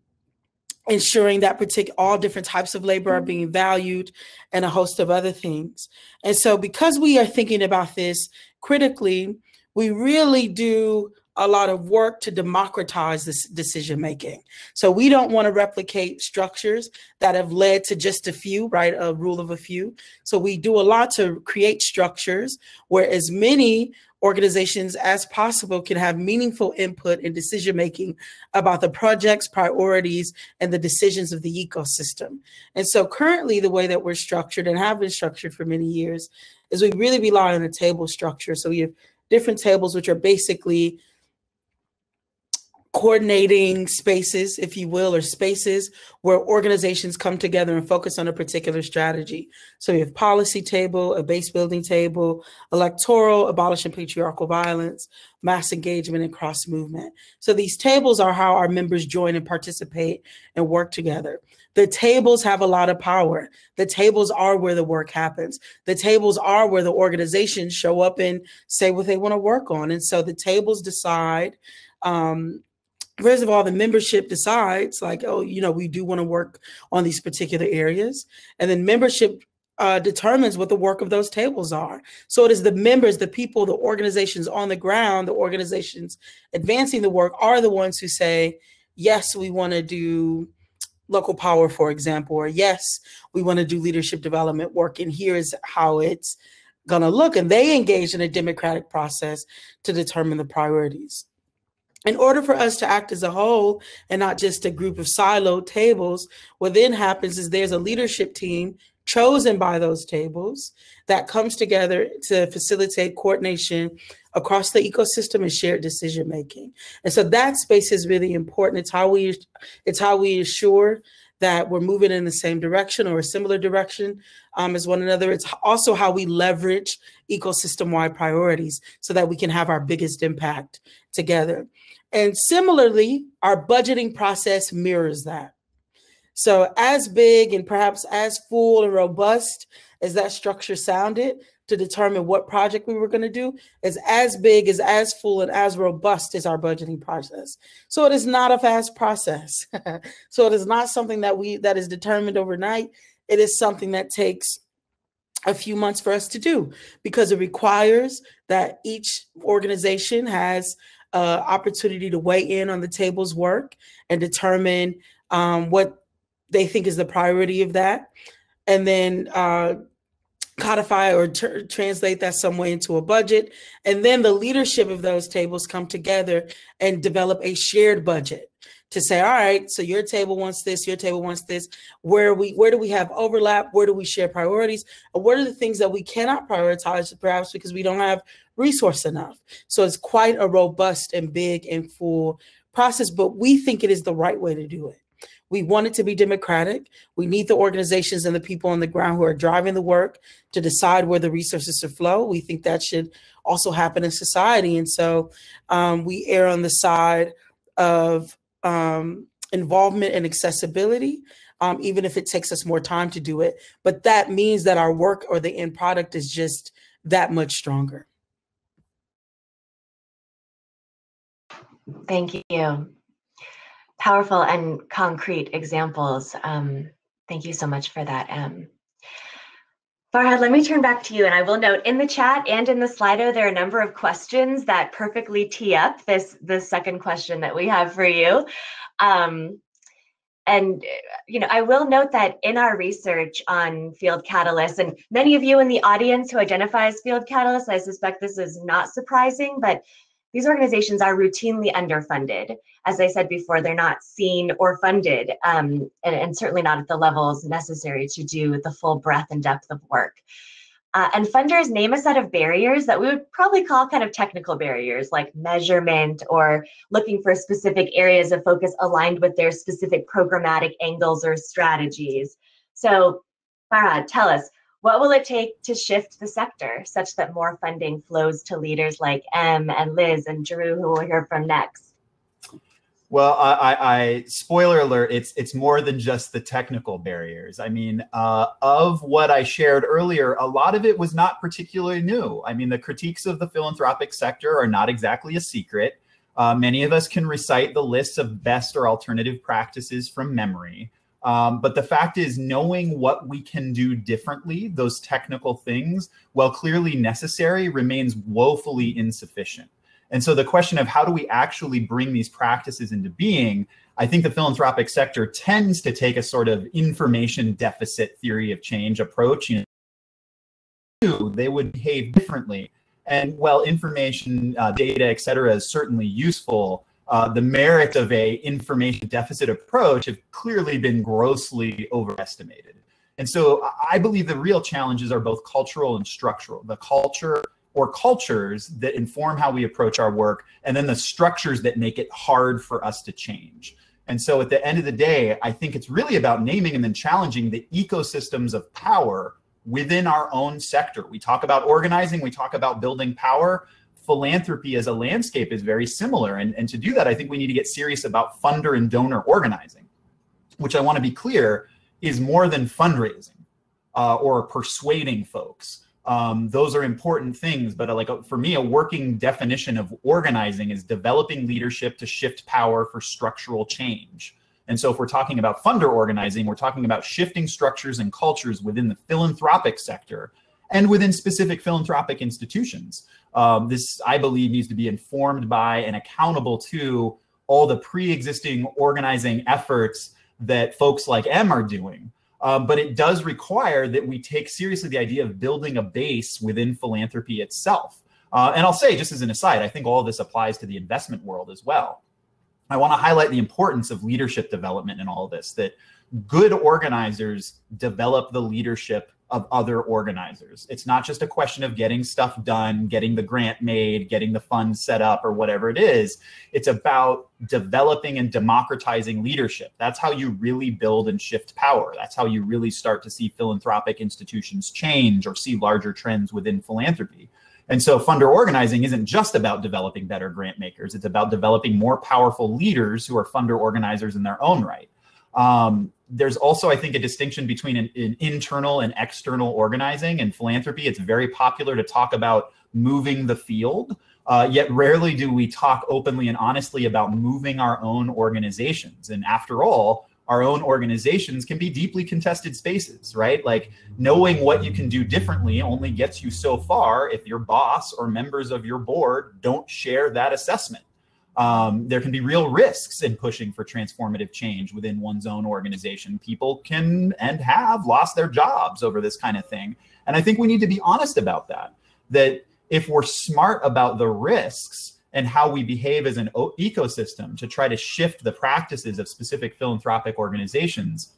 ensuring that particular all different types of labor are mm-hmm. being valued and a host of other things and so because we are thinking about this critically we really do a lot of work to democratize this decision making. So we don't want to replicate structures that have led to just a few, right? A rule of a few. So we do a lot to create structures where as many organizations as possible can have meaningful input in decision making about the projects, priorities, and the decisions of the ecosystem. And so currently the way that we're structured and have been structured for many years is we really rely on a table structure. So we have different tables which are basically coordinating spaces, if you will, or spaces where organizations come together and focus on a particular strategy. So we have policy table, a base building table, electoral, abolishing patriarchal violence, mass engagement, and cross movement. So these tables are how our members join and participate and work together. The tables have a lot of power. The tables are where the work happens. The tables are where the organizations show up and say what they want to work on. And so the tables decide um, first of all, the membership decides, like, oh, you know, we do want to work on these particular areas. And then membership uh, determines what the work of those tables are. So it is the members, the people, the organizations on the ground, the organizations advancing the work are the ones who say, yes, we want to do local power, for example, or yes, we want to do leadership development work. And here's how it's going to look. And they engage in a democratic process to determine the priorities in order for us to act as a whole and not just a group of siloed tables, what then happens is there's a leadership team chosen by those tables that comes together to facilitate coordination across the ecosystem and shared decision making. And so that space is really important. It's how we it's how we assure that we're moving in the same direction or a similar direction um, as one another. It's also how we leverage ecosystem wide priorities so that we can have our biggest impact together. And similarly, our budgeting process mirrors that. So, as big and perhaps as full and robust as that structure sounded to determine what project we were going to do, is as big, is as full, and as robust as our budgeting process. So, it is not a fast process. so, it is not something that we that is determined overnight. It is something that takes a few months for us to do because it requires that each organization has uh, opportunity to weigh in on the table's work and determine um, what they think is the priority of that. And then uh, codify or tr- translate that some way into a budget. And then the leadership of those tables come together and develop a shared budget to say, all right, so your table wants this, your table wants this. Where we where do we have overlap? Where do we share priorities? And what are the things that we cannot prioritize, perhaps because we don't have resource enough? So it's quite a robust and big and full process, but we think it is the right way to do it. We want it to be democratic. We need the organizations and the people on the ground who are driving the work to decide where the resources to flow. We think that should also happen in society. And so um, we err on the side of um, involvement and accessibility, um, even if it takes us more time to do it. But that means that our work or the end product is just that much stronger. Thank you. Powerful and concrete examples. Um, thank you so much for that, Em. Farhad, let me turn back to you. And I will note in the chat and in the Slido, there are a number of questions that perfectly tee up this, this second question that we have for you. Um, and you know, I will note that in our research on field catalysts, and many of you in the audience who identify as field catalysts, I suspect this is not surprising, but these organizations are routinely underfunded. As I said before, they're not seen or funded, um, and, and, certainly not at the levels necessary to do the full breadth and depth of work. Uh, and funders name a set of barriers that we would probably call kind of technical barriers, like measurement or looking for specific areas of focus aligned with their specific programmatic angles or strategies. So, Farhad, tell us, what will it take to shift the sector such that more funding flows to leaders like Em and Liz and Jeroo, who we'll hear from next? Well, I, I, I, spoiler alert, it's it's more than just the technical barriers. I mean, uh, of what I shared earlier, a lot of it was not particularly new. I mean, the critiques of the philanthropic sector are not exactly a secret. Uh, many of us can recite the lists of best or alternative practices from memory. Um, but the fact is, knowing what we can do differently, those technical things, while clearly necessary, remains woefully insufficient. And so the question of how do we actually bring these practices into being, I think the philanthropic sector tends to take a sort of information deficit theory of change approach. You know, they would behave differently. And while information, uh, data, et cetera, is certainly useful, uh, the merits of a information deficit approach have clearly been grossly overestimated. And so I believe the real challenges are both cultural and structural. The culture or cultures that inform how we approach our work, and then the structures that make it hard for us to change. And so at the end of the day, I think it's really about naming and then challenging the ecosystems of power within our own sector. We talk about organizing, we talk about building power, philanthropy as a landscape is very similar. And, and to do that, I think we need to get serious about funder and donor organizing, which I want to be clear is more than fundraising uh, or persuading folks. Um, those are important things, but uh, like a, for me, a working definition of organizing is developing leadership to shift power for structural change. And so, if we're talking about funder organizing, we're talking about shifting structures and cultures within the philanthropic sector and within specific philanthropic institutions. Um, this, I believe, needs to be informed by and accountable to all the pre-existing organizing efforts that folks like M are doing. Um, but it does require that we take seriously the idea of building a base within philanthropy itself. Uh, and I'll say, just as an aside, I think all this applies to the investment world as well. I want to highlight the importance of leadership development in all of this, that good organizers develop the leadership of other organizers. It's not just a question of getting stuff done, getting the grant made, getting the fund set up, or whatever it is. It's about developing and democratizing leadership. That's how you really build and shift power. That's how you really start to see philanthropic institutions change or see larger trends within philanthropy. And so funder organizing isn't just about developing better grant makers. It's about developing more powerful leaders who are funder organizers in their own right. Um, there's also, I think, a distinction between an, an, internal and external organizing. and philanthropy, it's very popular to talk about moving the field, uh, yet rarely do we talk openly and honestly about moving our own organizations. And after all, our own organizations can be deeply contested spaces, right? Like knowing what you can do differently only gets you so far if your boss or members of your board don't share that assessment. Um, there can be real risks in pushing for transformative change within one's own organization. People can and have lost their jobs over this kind of thing. And I think we need to be honest about that. That if we're smart about the risks and how we behave as an ecosystem to try to shift the practices of specific philanthropic organizations,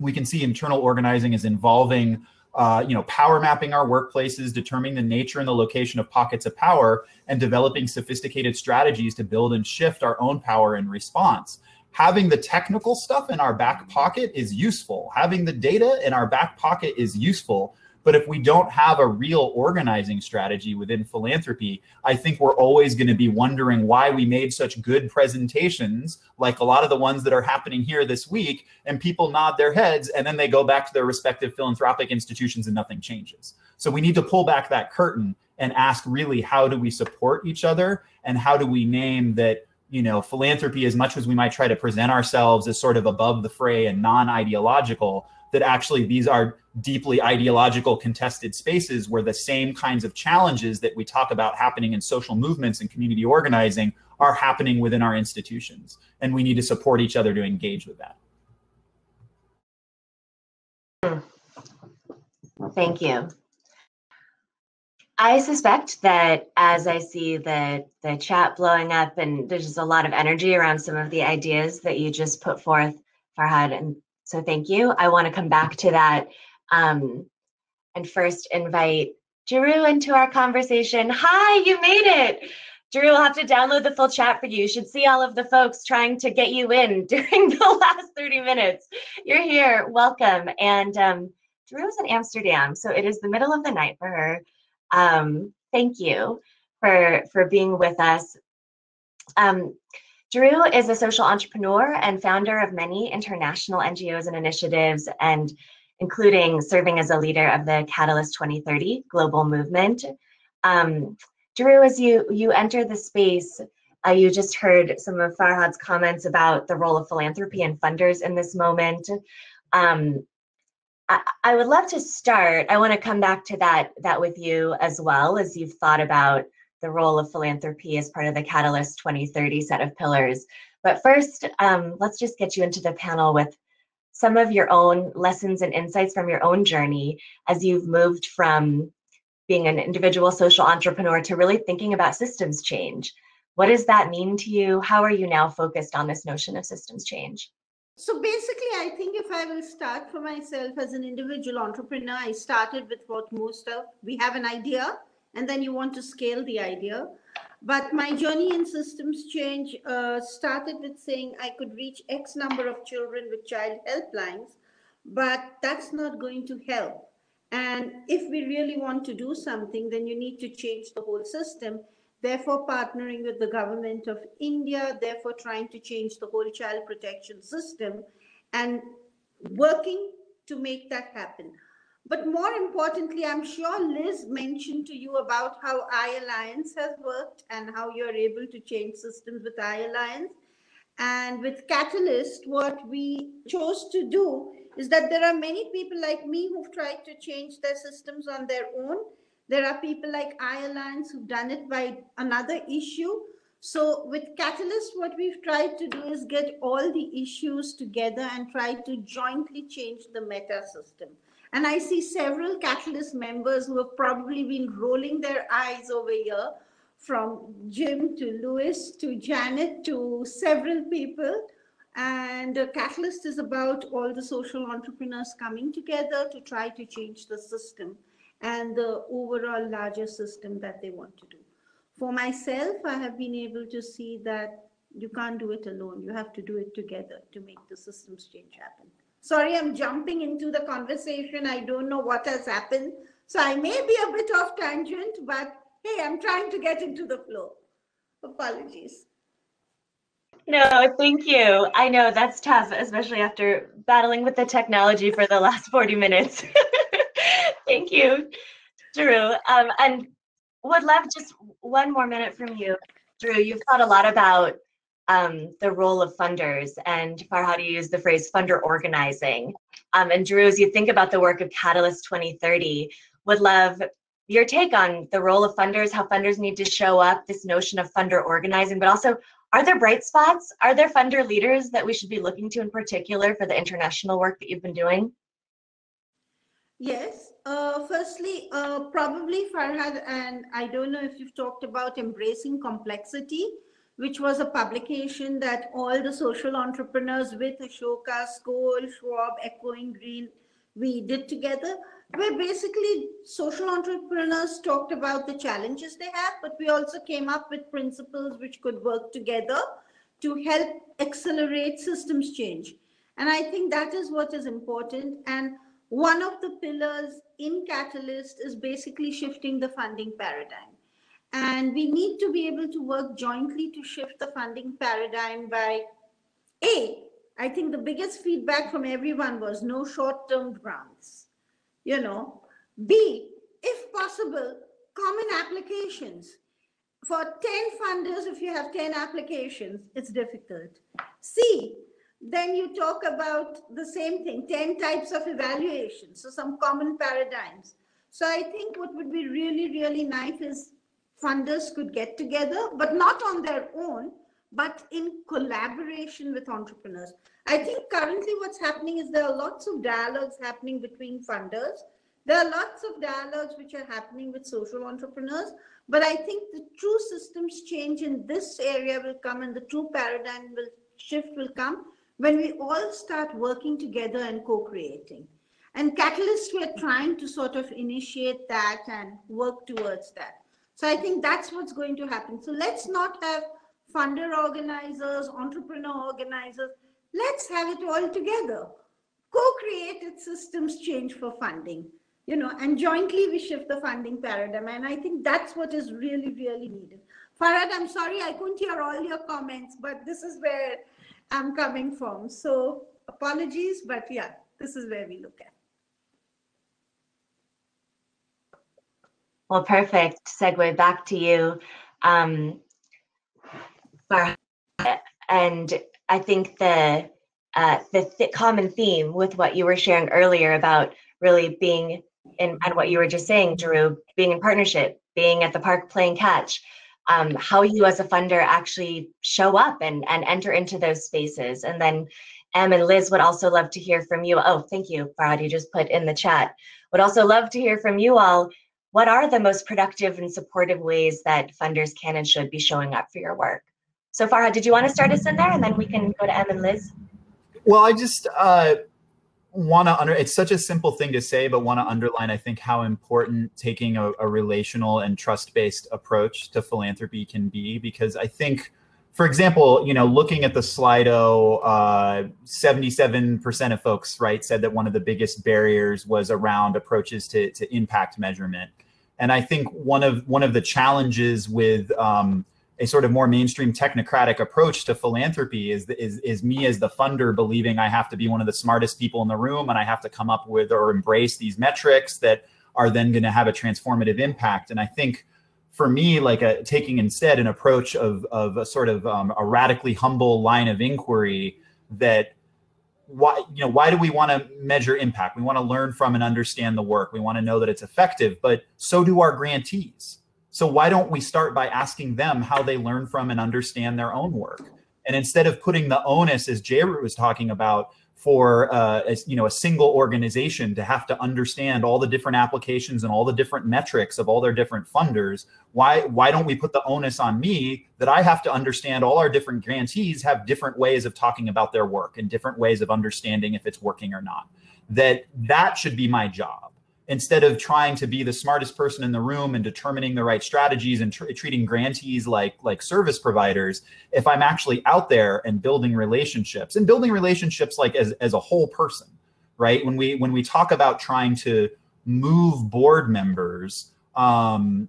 we can see internal organizing as involving uh, you know, power mapping our workplaces, determining the nature and the location of pockets of power, and developing sophisticated strategies to build and shift our own power in response. Having the technical stuff in our back pocket is useful. Having the data in our back pocket is useful. But if we don't have a real organizing strategy within philanthropy, I think we're always going to be wondering why we made such good presentations, like a lot of the ones that are happening here this week, and people nod their heads and then they go back to their respective philanthropic institutions and nothing changes. So we need to pull back that curtain and ask really how do we support each other and how do we name that you know philanthropy as much as we might try to present ourselves as sort of above the fray and non-ideological that actually these are deeply ideological contested spaces where the same kinds of challenges that we talk about happening in social movements and community organizing are happening within our institutions. And we need to support each other to engage with that. Thank you. I suspect that as I see the the chat blowing up and there's just a lot of energy around some of the ideas that you just put forth, Farhad, and so thank you. I want to come back to that um, and first invite Jeroo into our conversation. Hi, you made it. Jeroo will have to download the full chat for you. You should see all of the folks trying to get you in during the last 30 minutes. You're here. Welcome. And um, Jeroo is in Amsterdam, so it is the middle of the night for her. Um, thank you for, for being with us. Um, Jeroo is a social entrepreneur and founder of many international NGOs and initiatives, and including serving as a leader of the Catalyst 2030 global movement. Um, Jeroo, as you you enter the space, uh, you just heard some of Farhad's comments about the role of philanthropy and funders in this moment. Um, I, I would love to start. I want to come back to that that with you as well as you've thought about the role of philanthropy as part of the Catalyst 2030 set of pillars. But first, um, let's just get you into the panel with some of your own lessons and insights from your own journey as you've moved from being an individual social entrepreneur to really thinking about systems change. What does that mean to you? How are you now focused on this notion of systems change? So basically, I think if I will start for myself as an individual entrepreneur, I started with what most of we have an idea and then you want to scale the idea. But my journey in systems change uh, started with saying I could reach X number of children with child helplines, but that's not going to help. And if we really want to do something, then you need to change the whole system. Therefore, partnering with the government of India, therefore, trying to change the whole child protection system and working to make that happen. But more importantly, I'm sure Liz mentioned to you about how EYElliance has worked and how you're able to change systems with EYElliance. And with Catalyst, what we chose to do is that there are many people like me who've tried to change their systems on their own. There are people like EYElliance who've done it by another issue. So with Catalyst, what we've tried to do is get all the issues together and try to jointly change the meta system. And I see several Catalyst members who have probably been rolling their eyes over here from Jim to Lewis to Janet to several people. And uh, Catalyst is about all the social entrepreneurs coming together to try to change the system and the overall larger system that they want to do. For myself, I have been able to see that you can't do it alone. You have to do it together to make the systems change happen. Sorry, I'm jumping into the conversation. I don't know what has happened. So I may be a bit off tangent, but hey, I'm trying to get into the flow. Apologies. No, thank you. I know that's tough, especially after battling with the technology for the last 40 minutes. thank you, Jeroo. Um, and would love just one more minute from you. Jeroo, you've thought a lot about um, the role of funders and Farhad you use the phrase funder organizing. Um, and Jeroo, as you think about the work of Catalyst 2030, would love your take on the role of funders, how funders need to show up, this notion of funder organizing, but also are there bright spots? Are there funder leaders that we should be looking to in particular for the international work that you've been doing? Yes. Uh, firstly, uh, probably Farhad, and I don't know if you've talked about embracing complexity, which was a publication that all the social entrepreneurs with Ashoka, Skoll, Schwab, Echoing Green, we did together, where basically social entrepreneurs talked about the challenges they have, but we also came up with principles which could work together to help accelerate systems change. And I think that is what is important. And one of the pillars in Catalyst is basically shifting the funding paradigm. And we need to be able to work jointly to shift the funding paradigm by A, I think the biggest feedback from everyone was no short term grants. You know, B, if possible, common applications. For 10 funders, if you have 10 applications, it's difficult. C, then you talk about the same thing 10 types of evaluation, so some common paradigms. So I think what would be really, really nice is funders could get together, but not on their own, but in collaboration with entrepreneurs. I think currently what's happening is there are lots of dialogues happening between funders. There are lots of dialogues which are happening with social entrepreneurs, but I think the true systems change in this area will come and the true paradigm will shift will come when we all start working together and co-creating. And Catalyst, we're trying to sort of initiate that and work towards that. So I think that's what's going to happen. So let's not have funder organizers, entrepreneur organizers. Let's have it all together. Co-created systems change for funding, you know, and jointly we shift the funding paradigm. And I think that's what is really, really needed. Farhad, I'm sorry I couldn't hear all your comments, but this is where I'm coming from. So apologies, but yeah, this is where we look at. Well, perfect. Segue back to you. Um, and I think the uh, the th- common theme with what you were sharing earlier about really being in and what you were just saying, Jeroo, being in partnership, being at the park playing catch, um, how you as a funder actually show up and and enter into those spaces, and then Em and Liz would also love to hear from you. Oh, thank you, Farhad. You just put in the chat. Would also love to hear from you all. What are the most productive and supportive ways that funders can and should be showing up for your work? So Farhad, did you want to start us in there and then we can go to Em and Liz? Well, I just uh, want to under, it's such a simple thing to say, but want to underline, I think, how important taking a, a relational and trust-based approach to philanthropy can be, because I think, for example, you know, looking at the Slido, uh, 77% of folks, right, said that one of the biggest barriers was around approaches to, to impact measurement. And I think one of one of the challenges with um, a sort of more mainstream technocratic approach to philanthropy is, is is me as the funder believing I have to be one of the smartest people in the room and I have to come up with or embrace these metrics that are then going to have a transformative impact. And I think for me, like a, taking instead an approach of of a sort of um, a radically humble line of inquiry that why you know why do we want to measure impact? We want to learn from and understand the work. We want to know that it's effective, but so do our grantees so why don't we start by asking them how they learn from and understand their own work? And instead of putting the onus, as Jeroo was talking about, for uh, a, you know a single organization to have to understand all the different applications and all the different metrics of all their different funders. Why why don't we put the onus on me that i have to understand all our different grantees have different ways of talking about their work and different ways of understanding if it's working or not? That that should be my job instead of trying to be the smartest person in the room and determining the right strategies and tr- treating grantees like like service providers if i'm actually out there and building relationships and building relationships like as, as a whole person right? When we when we talk about trying to move board members um,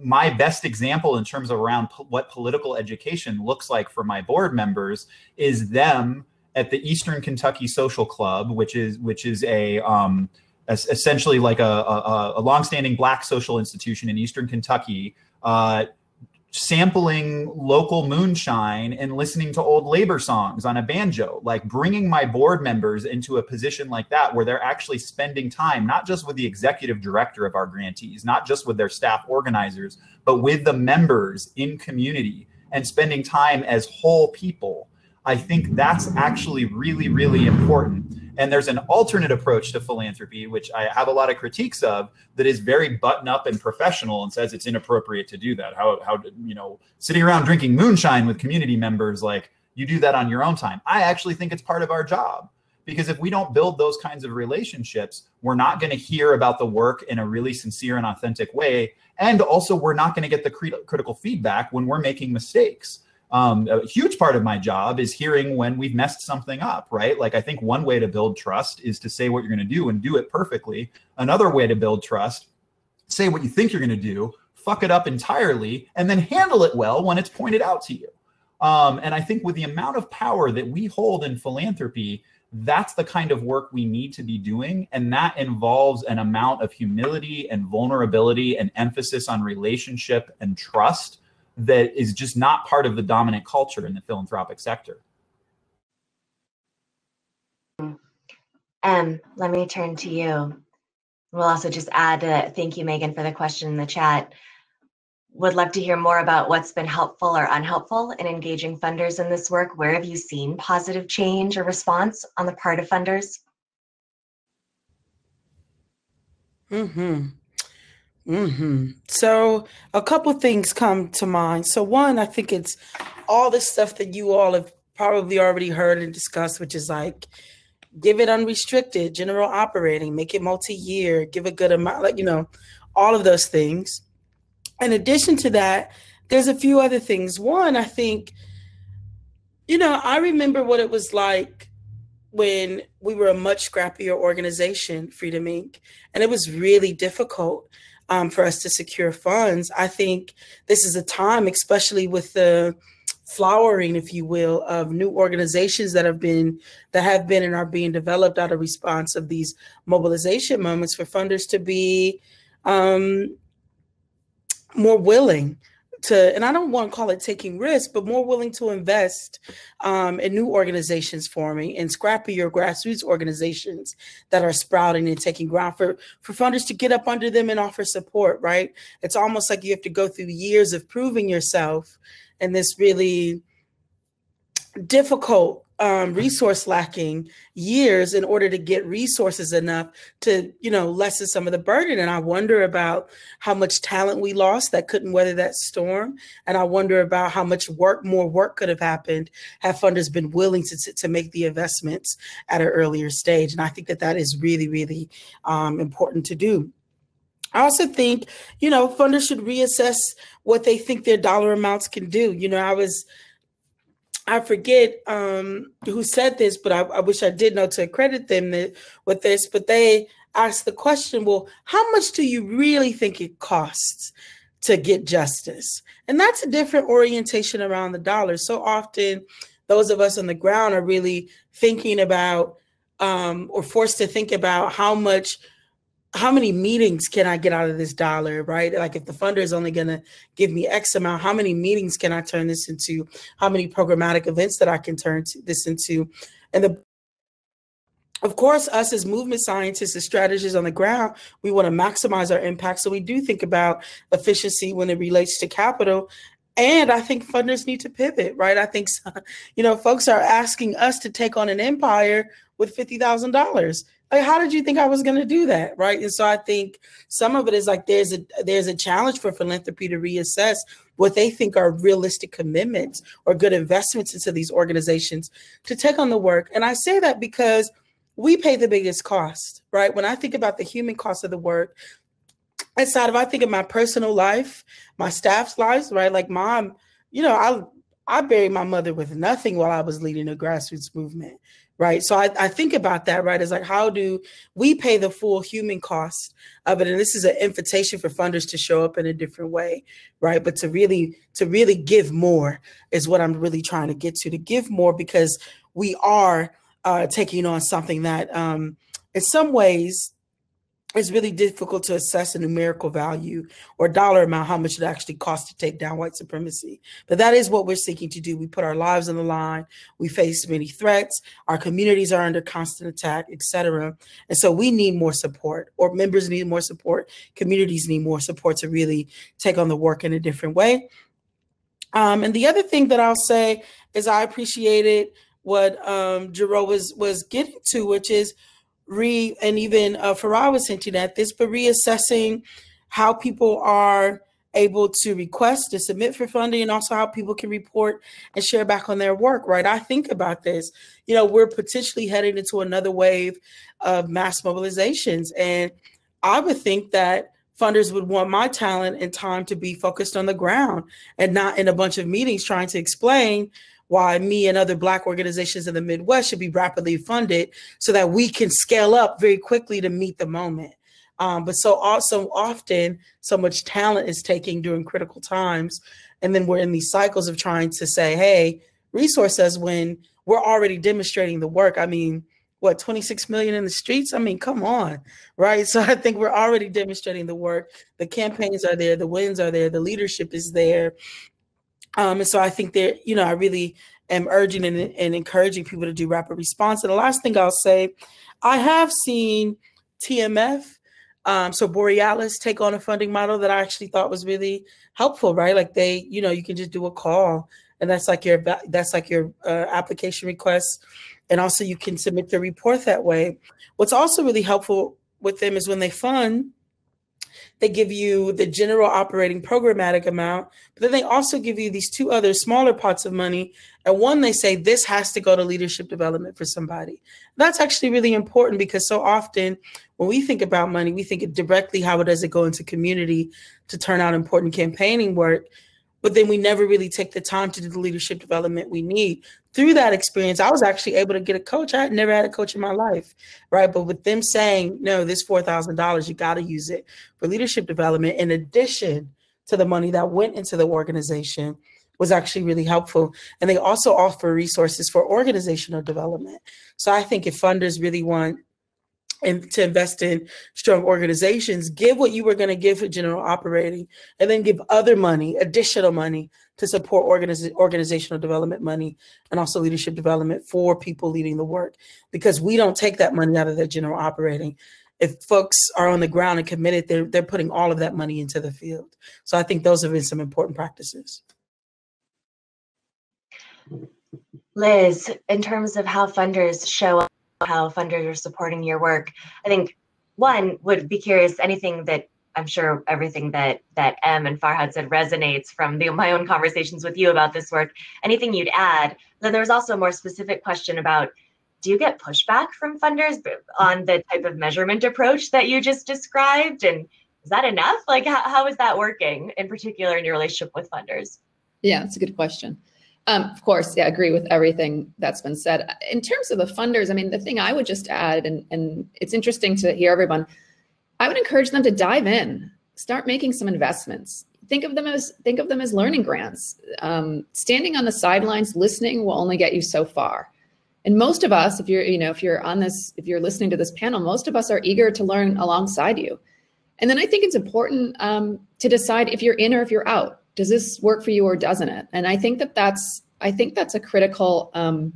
my best example in terms of around po- what political education looks like for my board members is them at the eastern kentucky social club which is which is a um, essentially like a, a, a longstanding black social institution in Eastern Kentucky, uh, sampling local moonshine and listening to old labor songs on a banjo, like bringing my board members into a position like that where they're actually spending time, not just with the executive director of our grantees, not just with their staff organizers, but with the members in community and spending time as whole people. I think that's actually really, really important. And there's an alternate approach to philanthropy, which I have a lot of critiques of, that is very button up and professional and says it's inappropriate to do that. How, how, you know, sitting around drinking moonshine with community members, like you do that on your own time. I actually think it's part of our job because if we don't build those kinds of relationships, we're not going to hear about the work in a really sincere and authentic way. And also, we're not going to get the crit- critical feedback when we're making mistakes. Um, a huge part of my job is hearing when we've messed something up, right? Like, I think one way to build trust is to say what you're going to do and do it perfectly. Another way to build trust, say what you think you're going to do, fuck it up entirely, and then handle it well when it's pointed out to you. Um, and I think with the amount of power that we hold in philanthropy, that's the kind of work we need to be doing. And that involves an amount of humility and vulnerability and emphasis on relationship and trust that is just not part of the dominant culture in the philanthropic sector. Um, let me turn to you. We'll also just add uh, thank you, Megan, for the question in the chat would love to hear more about what's been helpful or unhelpful in engaging funders in this work. Where have you seen positive change or response on the part of funders? Hmm. Hmm. So a couple things come to mind. So one, I think it's all the stuff that you all have probably already heard and discussed, which is like give it unrestricted, general operating, make it multi-year, give a good amount, like you know, all of those things in addition to that, there's a few other things. One, I think, you know, I remember what it was like when we were a much scrappier organization, Freedom Inc., and it was really difficult um, for us to secure funds. I think this is a time, especially with the flowering, if you will, of new organizations that have been that have been and are being developed out of response of these mobilization moments for funders to be um, more willing to, and I don't want to call it taking risks, but more willing to invest um, in new organizations forming and scrappier grassroots organizations that are sprouting and taking ground for, for funders to get up under them and offer support, right? It's almost like you have to go through years of proving yourself in this really difficult um, resource lacking years in order to get resources enough to you know lessen some of the burden. And i wonder about how much talent we lost that couldn't weather that storm. And i wonder about how much work more work could have happened had funders been willing to, to make the investments at an earlier stage. And i think that that is really really um, important to do. I also think, you know, funders should reassess what they think their dollar amounts can do. You know, I was I forget um, who said this, but I, I, wish I did know to credit them that, with this. But they asked the question, well, how much do you really think it costs to get justice? And that's a different orientation around the dollar. So often, those of us on the ground are really thinking about um, or forced to think about how much how many meetings can I get out of this dollar, right? Like if the funder is only going to give me X amount, how many meetings can I turn this into? How many programmatic events that I can turn this into? And the of course, us as movement scientists, as strategists on the ground, we want to maximize our impact. So we do think about efficiency when it relates to capital. And I think funders need to pivot, right? I think, you know, folks are asking us to take on an empire with $50,000 like how did you think i was going to do that right? And so i think some of it is like there's a there's a challenge for philanthropy to reassess what they think are realistic commitments or good investments into these organizations to take on the work. And i say that because we pay the biggest cost right? When i think about the human cost of the work aside of i think of my personal life my staff's lives right? Like mom you know i I buried my mother with nothing while I was leading a grassroots movement, right? So I, I, think about that right? It's like how do we pay the full human cost of it? And this is an invitation for funders to show up in a different way right? But to really to really give more is what i'm really trying to get to to give more because we are uh, taking on something that um, in some ways it's really difficult to assess a numerical value or dollar amount how much it actually costs to take down white supremacy. But that is what we're seeking to do. We put our lives on the line. We face many threats. Our communities are under constant attack etc and so we need more support or members need more support. Communities need more support to really take on the work in a different way. Um, and the other thing that I'll say is I appreciated what um, was was getting to, which is re and even uh, Farhad was hinting at this, but reassessing how people are able to request to submit for funding and also how people can report and share back on their work right? I think about this. You know we're potentially heading into another wave of mass mobilizations and i would think that funders would want my talent and time to be focused on the ground and not in a bunch of meetings trying to explain why me and other black organizations in the midwest should be rapidly funded so that we can scale up very quickly to meet the moment um, but so also often, so much talent is taking during critical times. And then we're in these cycles of trying to say, hey, resources when we're already demonstrating the work. I mean, what 26 million in the streets i mean come on right so i think we're already demonstrating the work the campaigns are there the wins are there the leadership is there um, and so i think there you know i really am urging and, and encouraging people to do rapid response and the last thing i'll say i have seen tmf um, so Borealis take on a funding model that I actually thought was really helpful, right? Like they, you know, you can just do a call, and that's like your that's like your uh, application request, and also you can submit the report that way. What's also really helpful with them is when they fund, they give you the general operating programmatic amount, but then they also give you these two other smaller pots of money. And one, they say this has to go to leadership development for somebody. That's actually really important because so often when we think about money, we think directly how does it go into community to turn out important campaigning work but then we never really take the time to do the leadership development we need. Through that experience, I was actually able to get a coach. I had never had a coach in my life, right? But with them saying, no, this $4,000, you got to use it for leadership development in addition to the money that went into the organization was actually really helpful. And they also offer resources for organizational development. So I think if funders really want and to invest in strong organizations, give what you were going to give for general operating, and then give other money, additional money to support organiz- organizational development money and also leadership development for people leading the work. Because we don't take that money out of their general operating. If folks are on the ground and committed, they're, they're putting all of that money into the field. So I think those have been some important practices. Liz, in terms of how funders show up how funders are supporting your work. I think one would be curious anything that I'm sure everything that that M and Farhad said resonates from the, my own conversations with you about this work. Anything you'd add? Then there was also a more specific question about do you get pushback from funders on the type of measurement approach that you just described? And is that enough? Like, how, how is that working in particular in your relationship with funders? Yeah, that's a good question. Um, of course, yeah, I agree with everything that's been said. In terms of the funders, I mean, the thing I would just add, and, and it's interesting to hear everyone, I would encourage them to dive in, start making some investments. Think of them as think of them as learning grants. Um, standing on the sidelines, listening will only get you so far. And most of us, if you're, you know, if you're on this, if you're listening to this panel, most of us are eager to learn alongside you. And then I think it's important um, to decide if you're in or if you're out does this work for you or doesn't it? And I think that that's I think that's a critical. Um,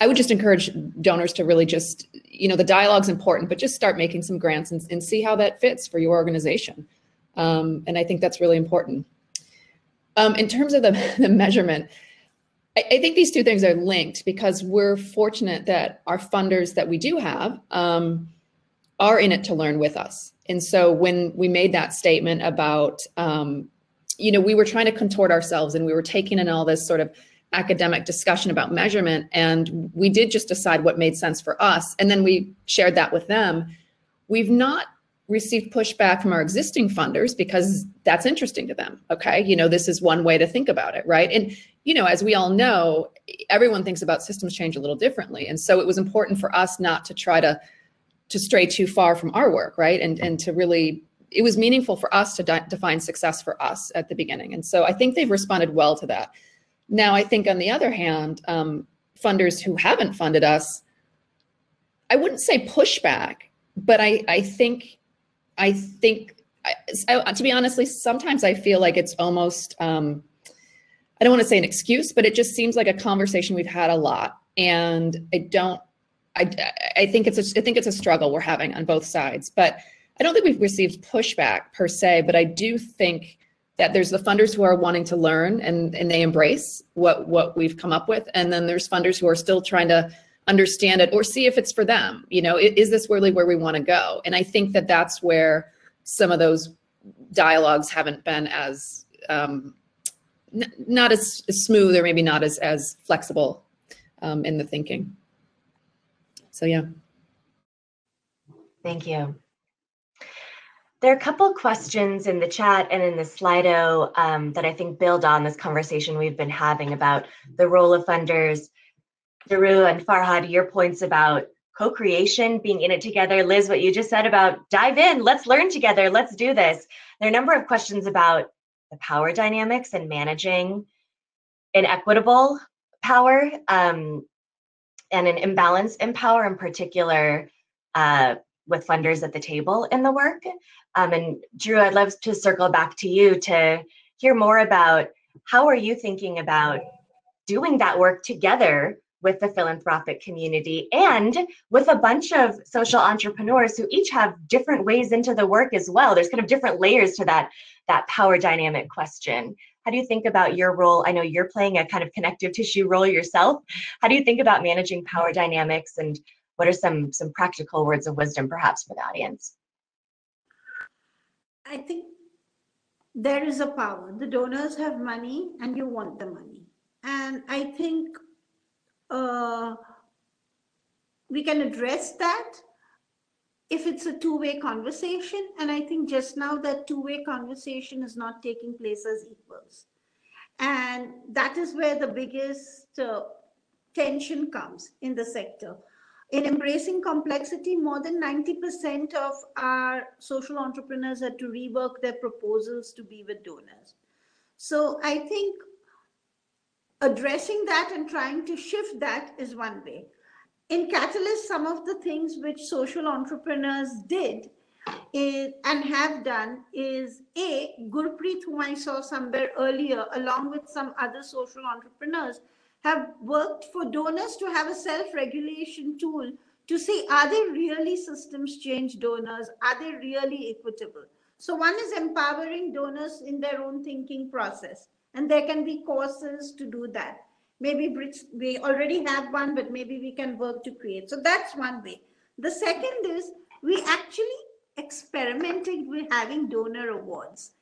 I would just encourage donors to really just you know the dialogue's important, but just start making some grants and, and see how that fits for your organization. Um, and I think that's really important. Um, in terms of the, the measurement, I, I, think these two things are linked because we're fortunate that our funders that we do have um, are in it to learn with us. And so when we made that statement about um, you know, we were trying to contort ourselves and we were taking in all this sort of academic discussion about measurement. And we did just decide what made sense for us. And then we shared that with them. We've not received pushback from our existing funders because that's interesting to them. Okay. You know, this is one way to think about it. Right. And, you know, as we all know, everyone thinks about systems change a little differently. And so it was important for us not to try to to stray too far from our work, right? And and to really it was meaningful for us to de- define success for us at the beginning. And so I think they've responded well to that. Now, I think on the other hand, um, funders who haven't funded us, I wouldn't say pushback, but I, I think, I think, I, I, to be honestly, sometimes I feel like it's almost, um, I don't want to say an excuse, but it just seems like a conversation we've had a lot. And I don't, I, I think it's a, I think it's a struggle we're having on both sides, but I don't think we've received pushback per se, but I do think that there's the funders who are wanting to learn and, and they embrace what, what we've come up with. And then there's funders who are still trying to understand it or see if it's for them. You know, is this really where we want to go? And I think that that's where some of those dialogues haven't been as um, not as, as, smooth or maybe not as as flexible um, in the thinking. So yeah. Thank you. There are a couple questions in the chat and in the Slido um, that I think build on this conversation we've been having about the role of funders. Jeroo and Farhad, your points about co-creation, being in it together. Liz, what you just said about dive in, let's learn together, let's do this. There are a number of questions about the power dynamics and managing inequitable power um, and an imbalance in power in particular uh, with funders at the table in the work. Um, and Jeroo, I'd love to circle back to you to hear more about how are you thinking about doing that work together with the philanthropic community and with a bunch of social entrepreneurs who each have different ways into the work as well. There's kind of different layers to that, that power dynamic question. How do you think about your role? I know you're playing a kind of connective tissue role yourself. How do you think about managing power dynamics and what are some, some practical words of wisdom perhaps for the audience? I think there is a power. The donors have money and you want the money. And I think uh, we can address that if it's a two-way conversation. And I think just now that two-way conversation is not taking place as equals. And that is where the biggest uh, tension comes in the sector. In embracing complexity, more than 90% of our social entrepreneurs had to rework their proposals to be with donors. So I think addressing that and trying to shift that is one way. In Catalyst, some of the things which social entrepreneurs did is, and have done is A, Gurpreet, whom I saw somewhere earlier, along with some other social entrepreneurs, have worked for donors to have a self-regulation tool to see are they really systems change donors? Are they really equitable? So one is empowering donors in their own thinking process. And there can be courses to do that. Maybe we already have one, but maybe we can work to create. So that's one way. The second is we actually experimented with having donor awards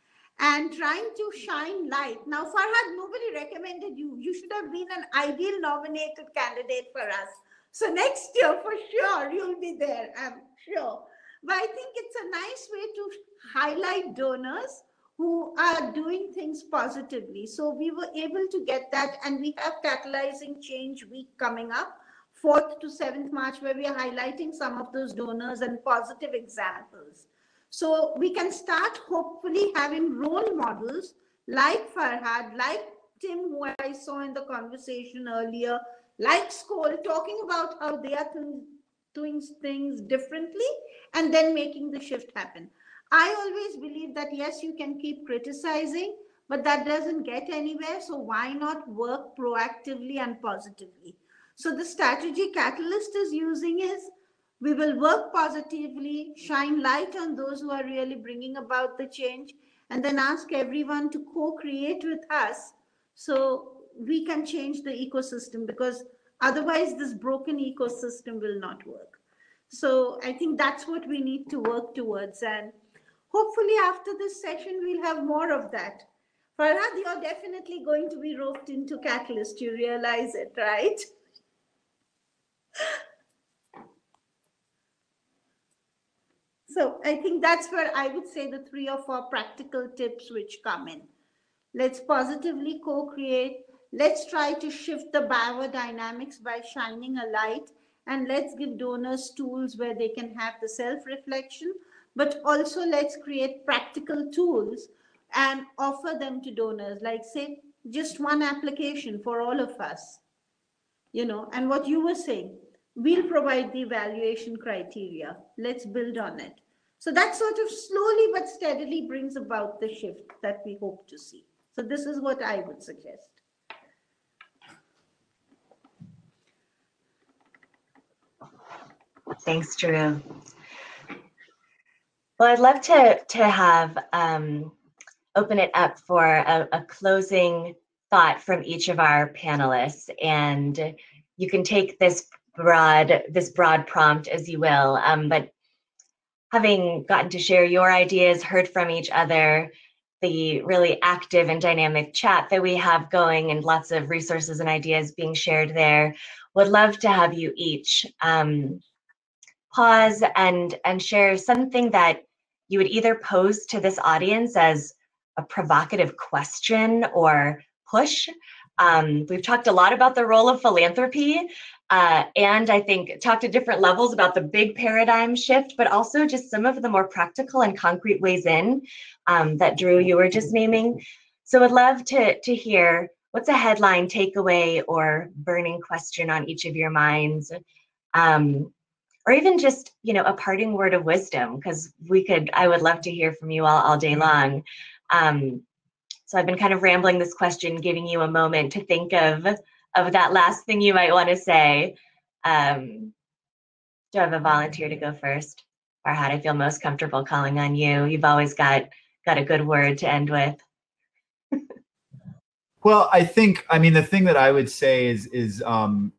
and trying to shine light. Now, Farhad, nobody recommended you. You should have been an ideal nominated candidate for us. So next year, for sure, you'll be there, I'm sure. But I think it's a nice way to highlight donors who are doing things positively. So we were able to get that, and we have Catalyzing Change Week coming up, 4th to 7th March, where we are highlighting some of those donors and positive examples. So we can start hopefully having role models like Farhad, like Tim, who I saw in the conversation earlier, like Skoll, talking about how they are doing things differently and then making the shift happen. I always believe that yes, you can keep criticizing, but that doesn't get anywhere. So why not work proactively and positively? So the strategy Catalyst is using is we will work positively, shine light on those who are really bringing about the change, and then ask everyone to co-create with us so we can change the ecosystem because otherwise this broken ecosystem will not work. So I think that's what we need to work towards. And hopefully after this session, we'll have more of that. Farhad, you're definitely going to be roped into Catalyst. You realize it, right? so I think that's where I would say the three or four practical tips which come in. Let's positively co-create. Let's try to shift the power dynamics by shining a light and let's give donors tools where they can have the self-reflection but also let's create practical tools and offer them to donors like say just one application for all of us you know and what you were saying we'll provide the evaluation criteria let's build on it so that sort of slowly but steadily brings about the shift that we hope to see so this is what i would suggest Thanks, Jeroo. Well, I'd love to to have um, open it up for a, a closing thought from each of our panelists. And you can take this broad this broad prompt as you will. Um, but having gotten to share your ideas, heard from each other, the really active and dynamic chat that we have going and lots of resources and ideas being shared there. Would love to have you each um, pause and and share something that you would either pose to this audience as a provocative question or push. Um, we've talked a lot about the role of philanthropy uh, and I think talked at different levels about the big paradigm shift, but also just some of the more practical and concrete ways in um, that Jeroo, you were just naming. So I'd love to, to hear what's a headline takeaway or burning question on each of your minds. Um, or even just, you know, a parting word of wisdom, because we could, I would love to hear from you all all day long. Um, so I've been kind of rambling this question, giving you a moment to think of of that last thing you might want to say. Um, do I have a volunteer to go first? or how do I feel most comfortable calling on you. You've always got got a good word to end with. well, I think I mean the thing that I would say is is um,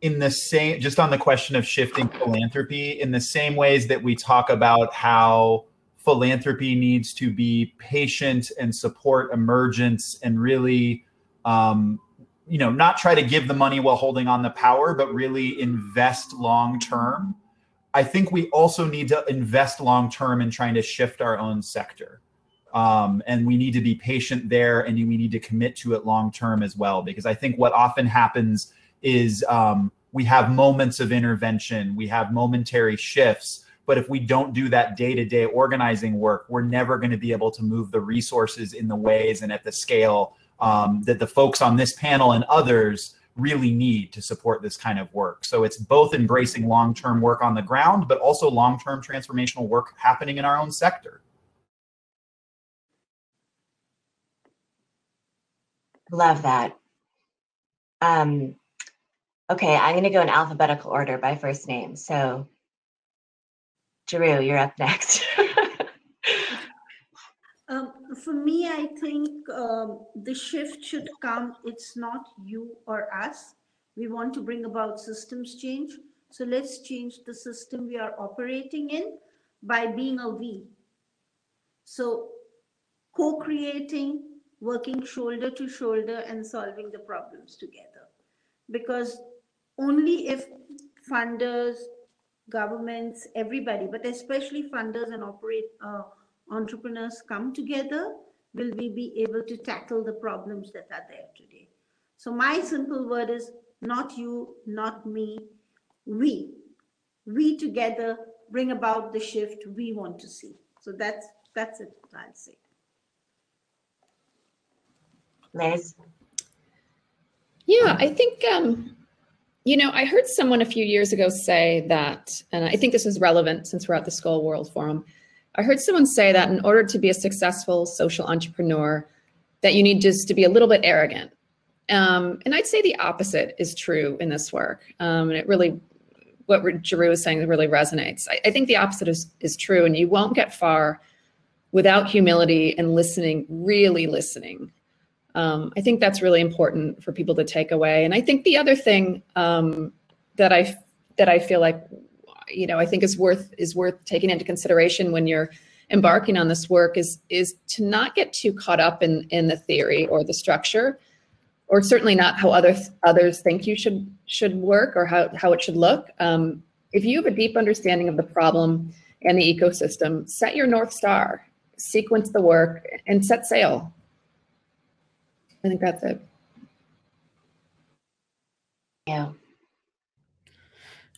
in the same just on the question of shifting philanthropy in the same ways that we talk about how philanthropy needs to be patient and support emergence and really um, you know not try to give the money while holding on the power but really invest long term. I think we also need to invest long term in trying to shift our own sector. Um, and we need to be patient there and we need to commit to it long term as well because i think what often happens is um, we have moments of intervention we have momentary shifts but if we don't do that day-to-day organizing work we're never going to be able to move the resources in the ways and at the scale um, that the folks on this panel and others really need to support this kind of work. So it's both embracing long-term work on the ground, but also long-term transformational work happening in our own sector. Love that. Um, okay, I'm going to go in alphabetical order by first name. So, Jeroo, you're up next. Um, for me, I think um, the shift should come. It's not you or us. We want to bring about systems change. So let's change the system we are operating in by being a we. So co-creating, working shoulder to shoulder and solving the problems together. Because only if funders, governments, everybody, but especially funders and operate uh, entrepreneurs come together, will we be able to tackle the problems that are there today? So my simple word is not you, not me, we. We together bring about the shift we want to see. So that's that's it, I'll say. Liz? Yeah, I think um, you know, I heard someone a few years ago say that, and I think this is relevant since we're at the Skoll World Forum, I heard someone say that in order to be a successful social entrepreneur, that you need just to be a little bit arrogant. Um, and I'd say the opposite is true in this work. Um, and it really, what Jeroo was saying really resonates. I, I think the opposite is, is true, and you won't get far without humility and listening, really listening. Um, I think that's really important for people to take away. And I think the other thing um, that I that I feel like you know, I think is worth is worth taking into consideration when you're embarking on this work is is to not get too caught up in in the theory or the structure, or certainly not how others others think you should should work or how how it should look. Um, if you have a deep understanding of the problem and the ecosystem, set your north star, sequence the work, and set sail. I think that's it. Yeah.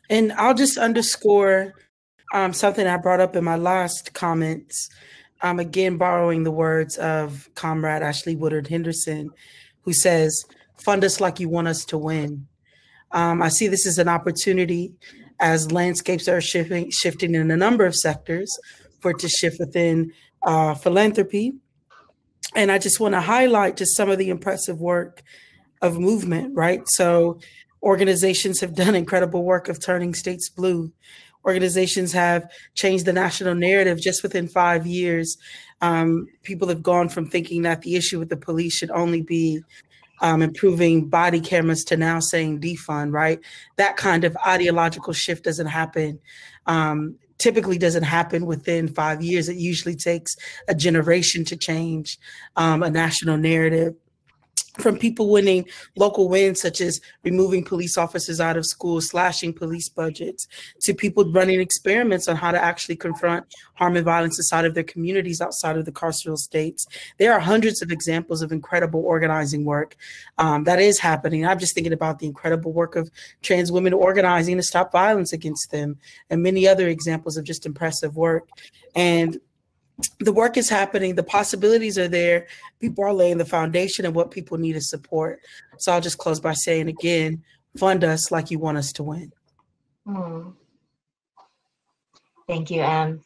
And I'll just underscore um, something I brought up in my last comments. Um, again, borrowing the words of Comrade Ash-Lee Woodard Henderson, who says, Fund us like you want us to win. Um, I see this as an opportunity as landscapes are shifting, shifting in a number of sectors for it to shift within uh, philanthropy. And I just want to highlight just some of the impressive work of movement, right? So organizations have done incredible work of turning states blue. organizations have changed the national narrative just within five years. Um, people have gone from thinking that the issue with the police should only be um, improving body cameras to now saying defund, right? That kind of ideological shift doesn't happen. Um, typically doesn't happen within five years. It usually takes a generation to change um, a national narrative from people winning local wins, such as removing police officers out of schools, slashing police budgets, to people running experiments on how to actually confront harm and violence inside of their communities outside of the carceral states. There are hundreds of examples of incredible organizing work um, that is happening. I'm just thinking about the incredible work of trans women organizing to stop violence against them and many other examples of just impressive work. And the work is happening, the possibilities are there. People are laying the foundation of what people need to support. So I'll just close by saying again, fund us like you want us to win. Hmm. Thank you, M.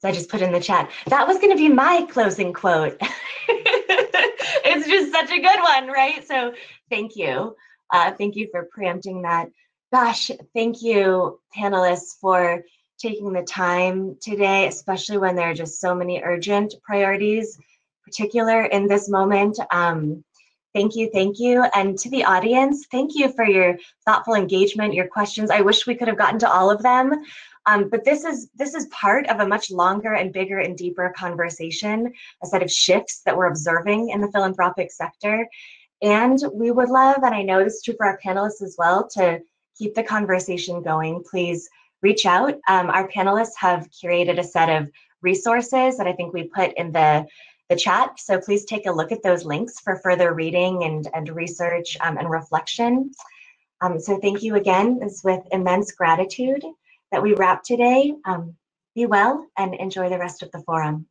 So I just put in the chat. That was going to be my closing quote. it's just such a good one, right? So thank you. Uh, thank you for preempting that. Gosh, thank you, panelists, for taking the time today, especially when there are just so many urgent priorities, particular in this moment. Um, thank you, thank you. And to the audience, thank you for your thoughtful engagement, your questions. I wish we could have gotten to all of them. Um, but this is this is part of a much longer and bigger and deeper conversation, a set of shifts that we're observing in the philanthropic sector. And we would love, and I know this is true for our panelists as well, to keep the conversation going. Please reach out. Um, our panelists have curated a set of resources that I think we put in the, the chat. So please take a look at those links for further reading and, and research um, and reflection. Um, so thank you again. It's with immense gratitude that we wrap today. Um, be well and enjoy the rest of the forum.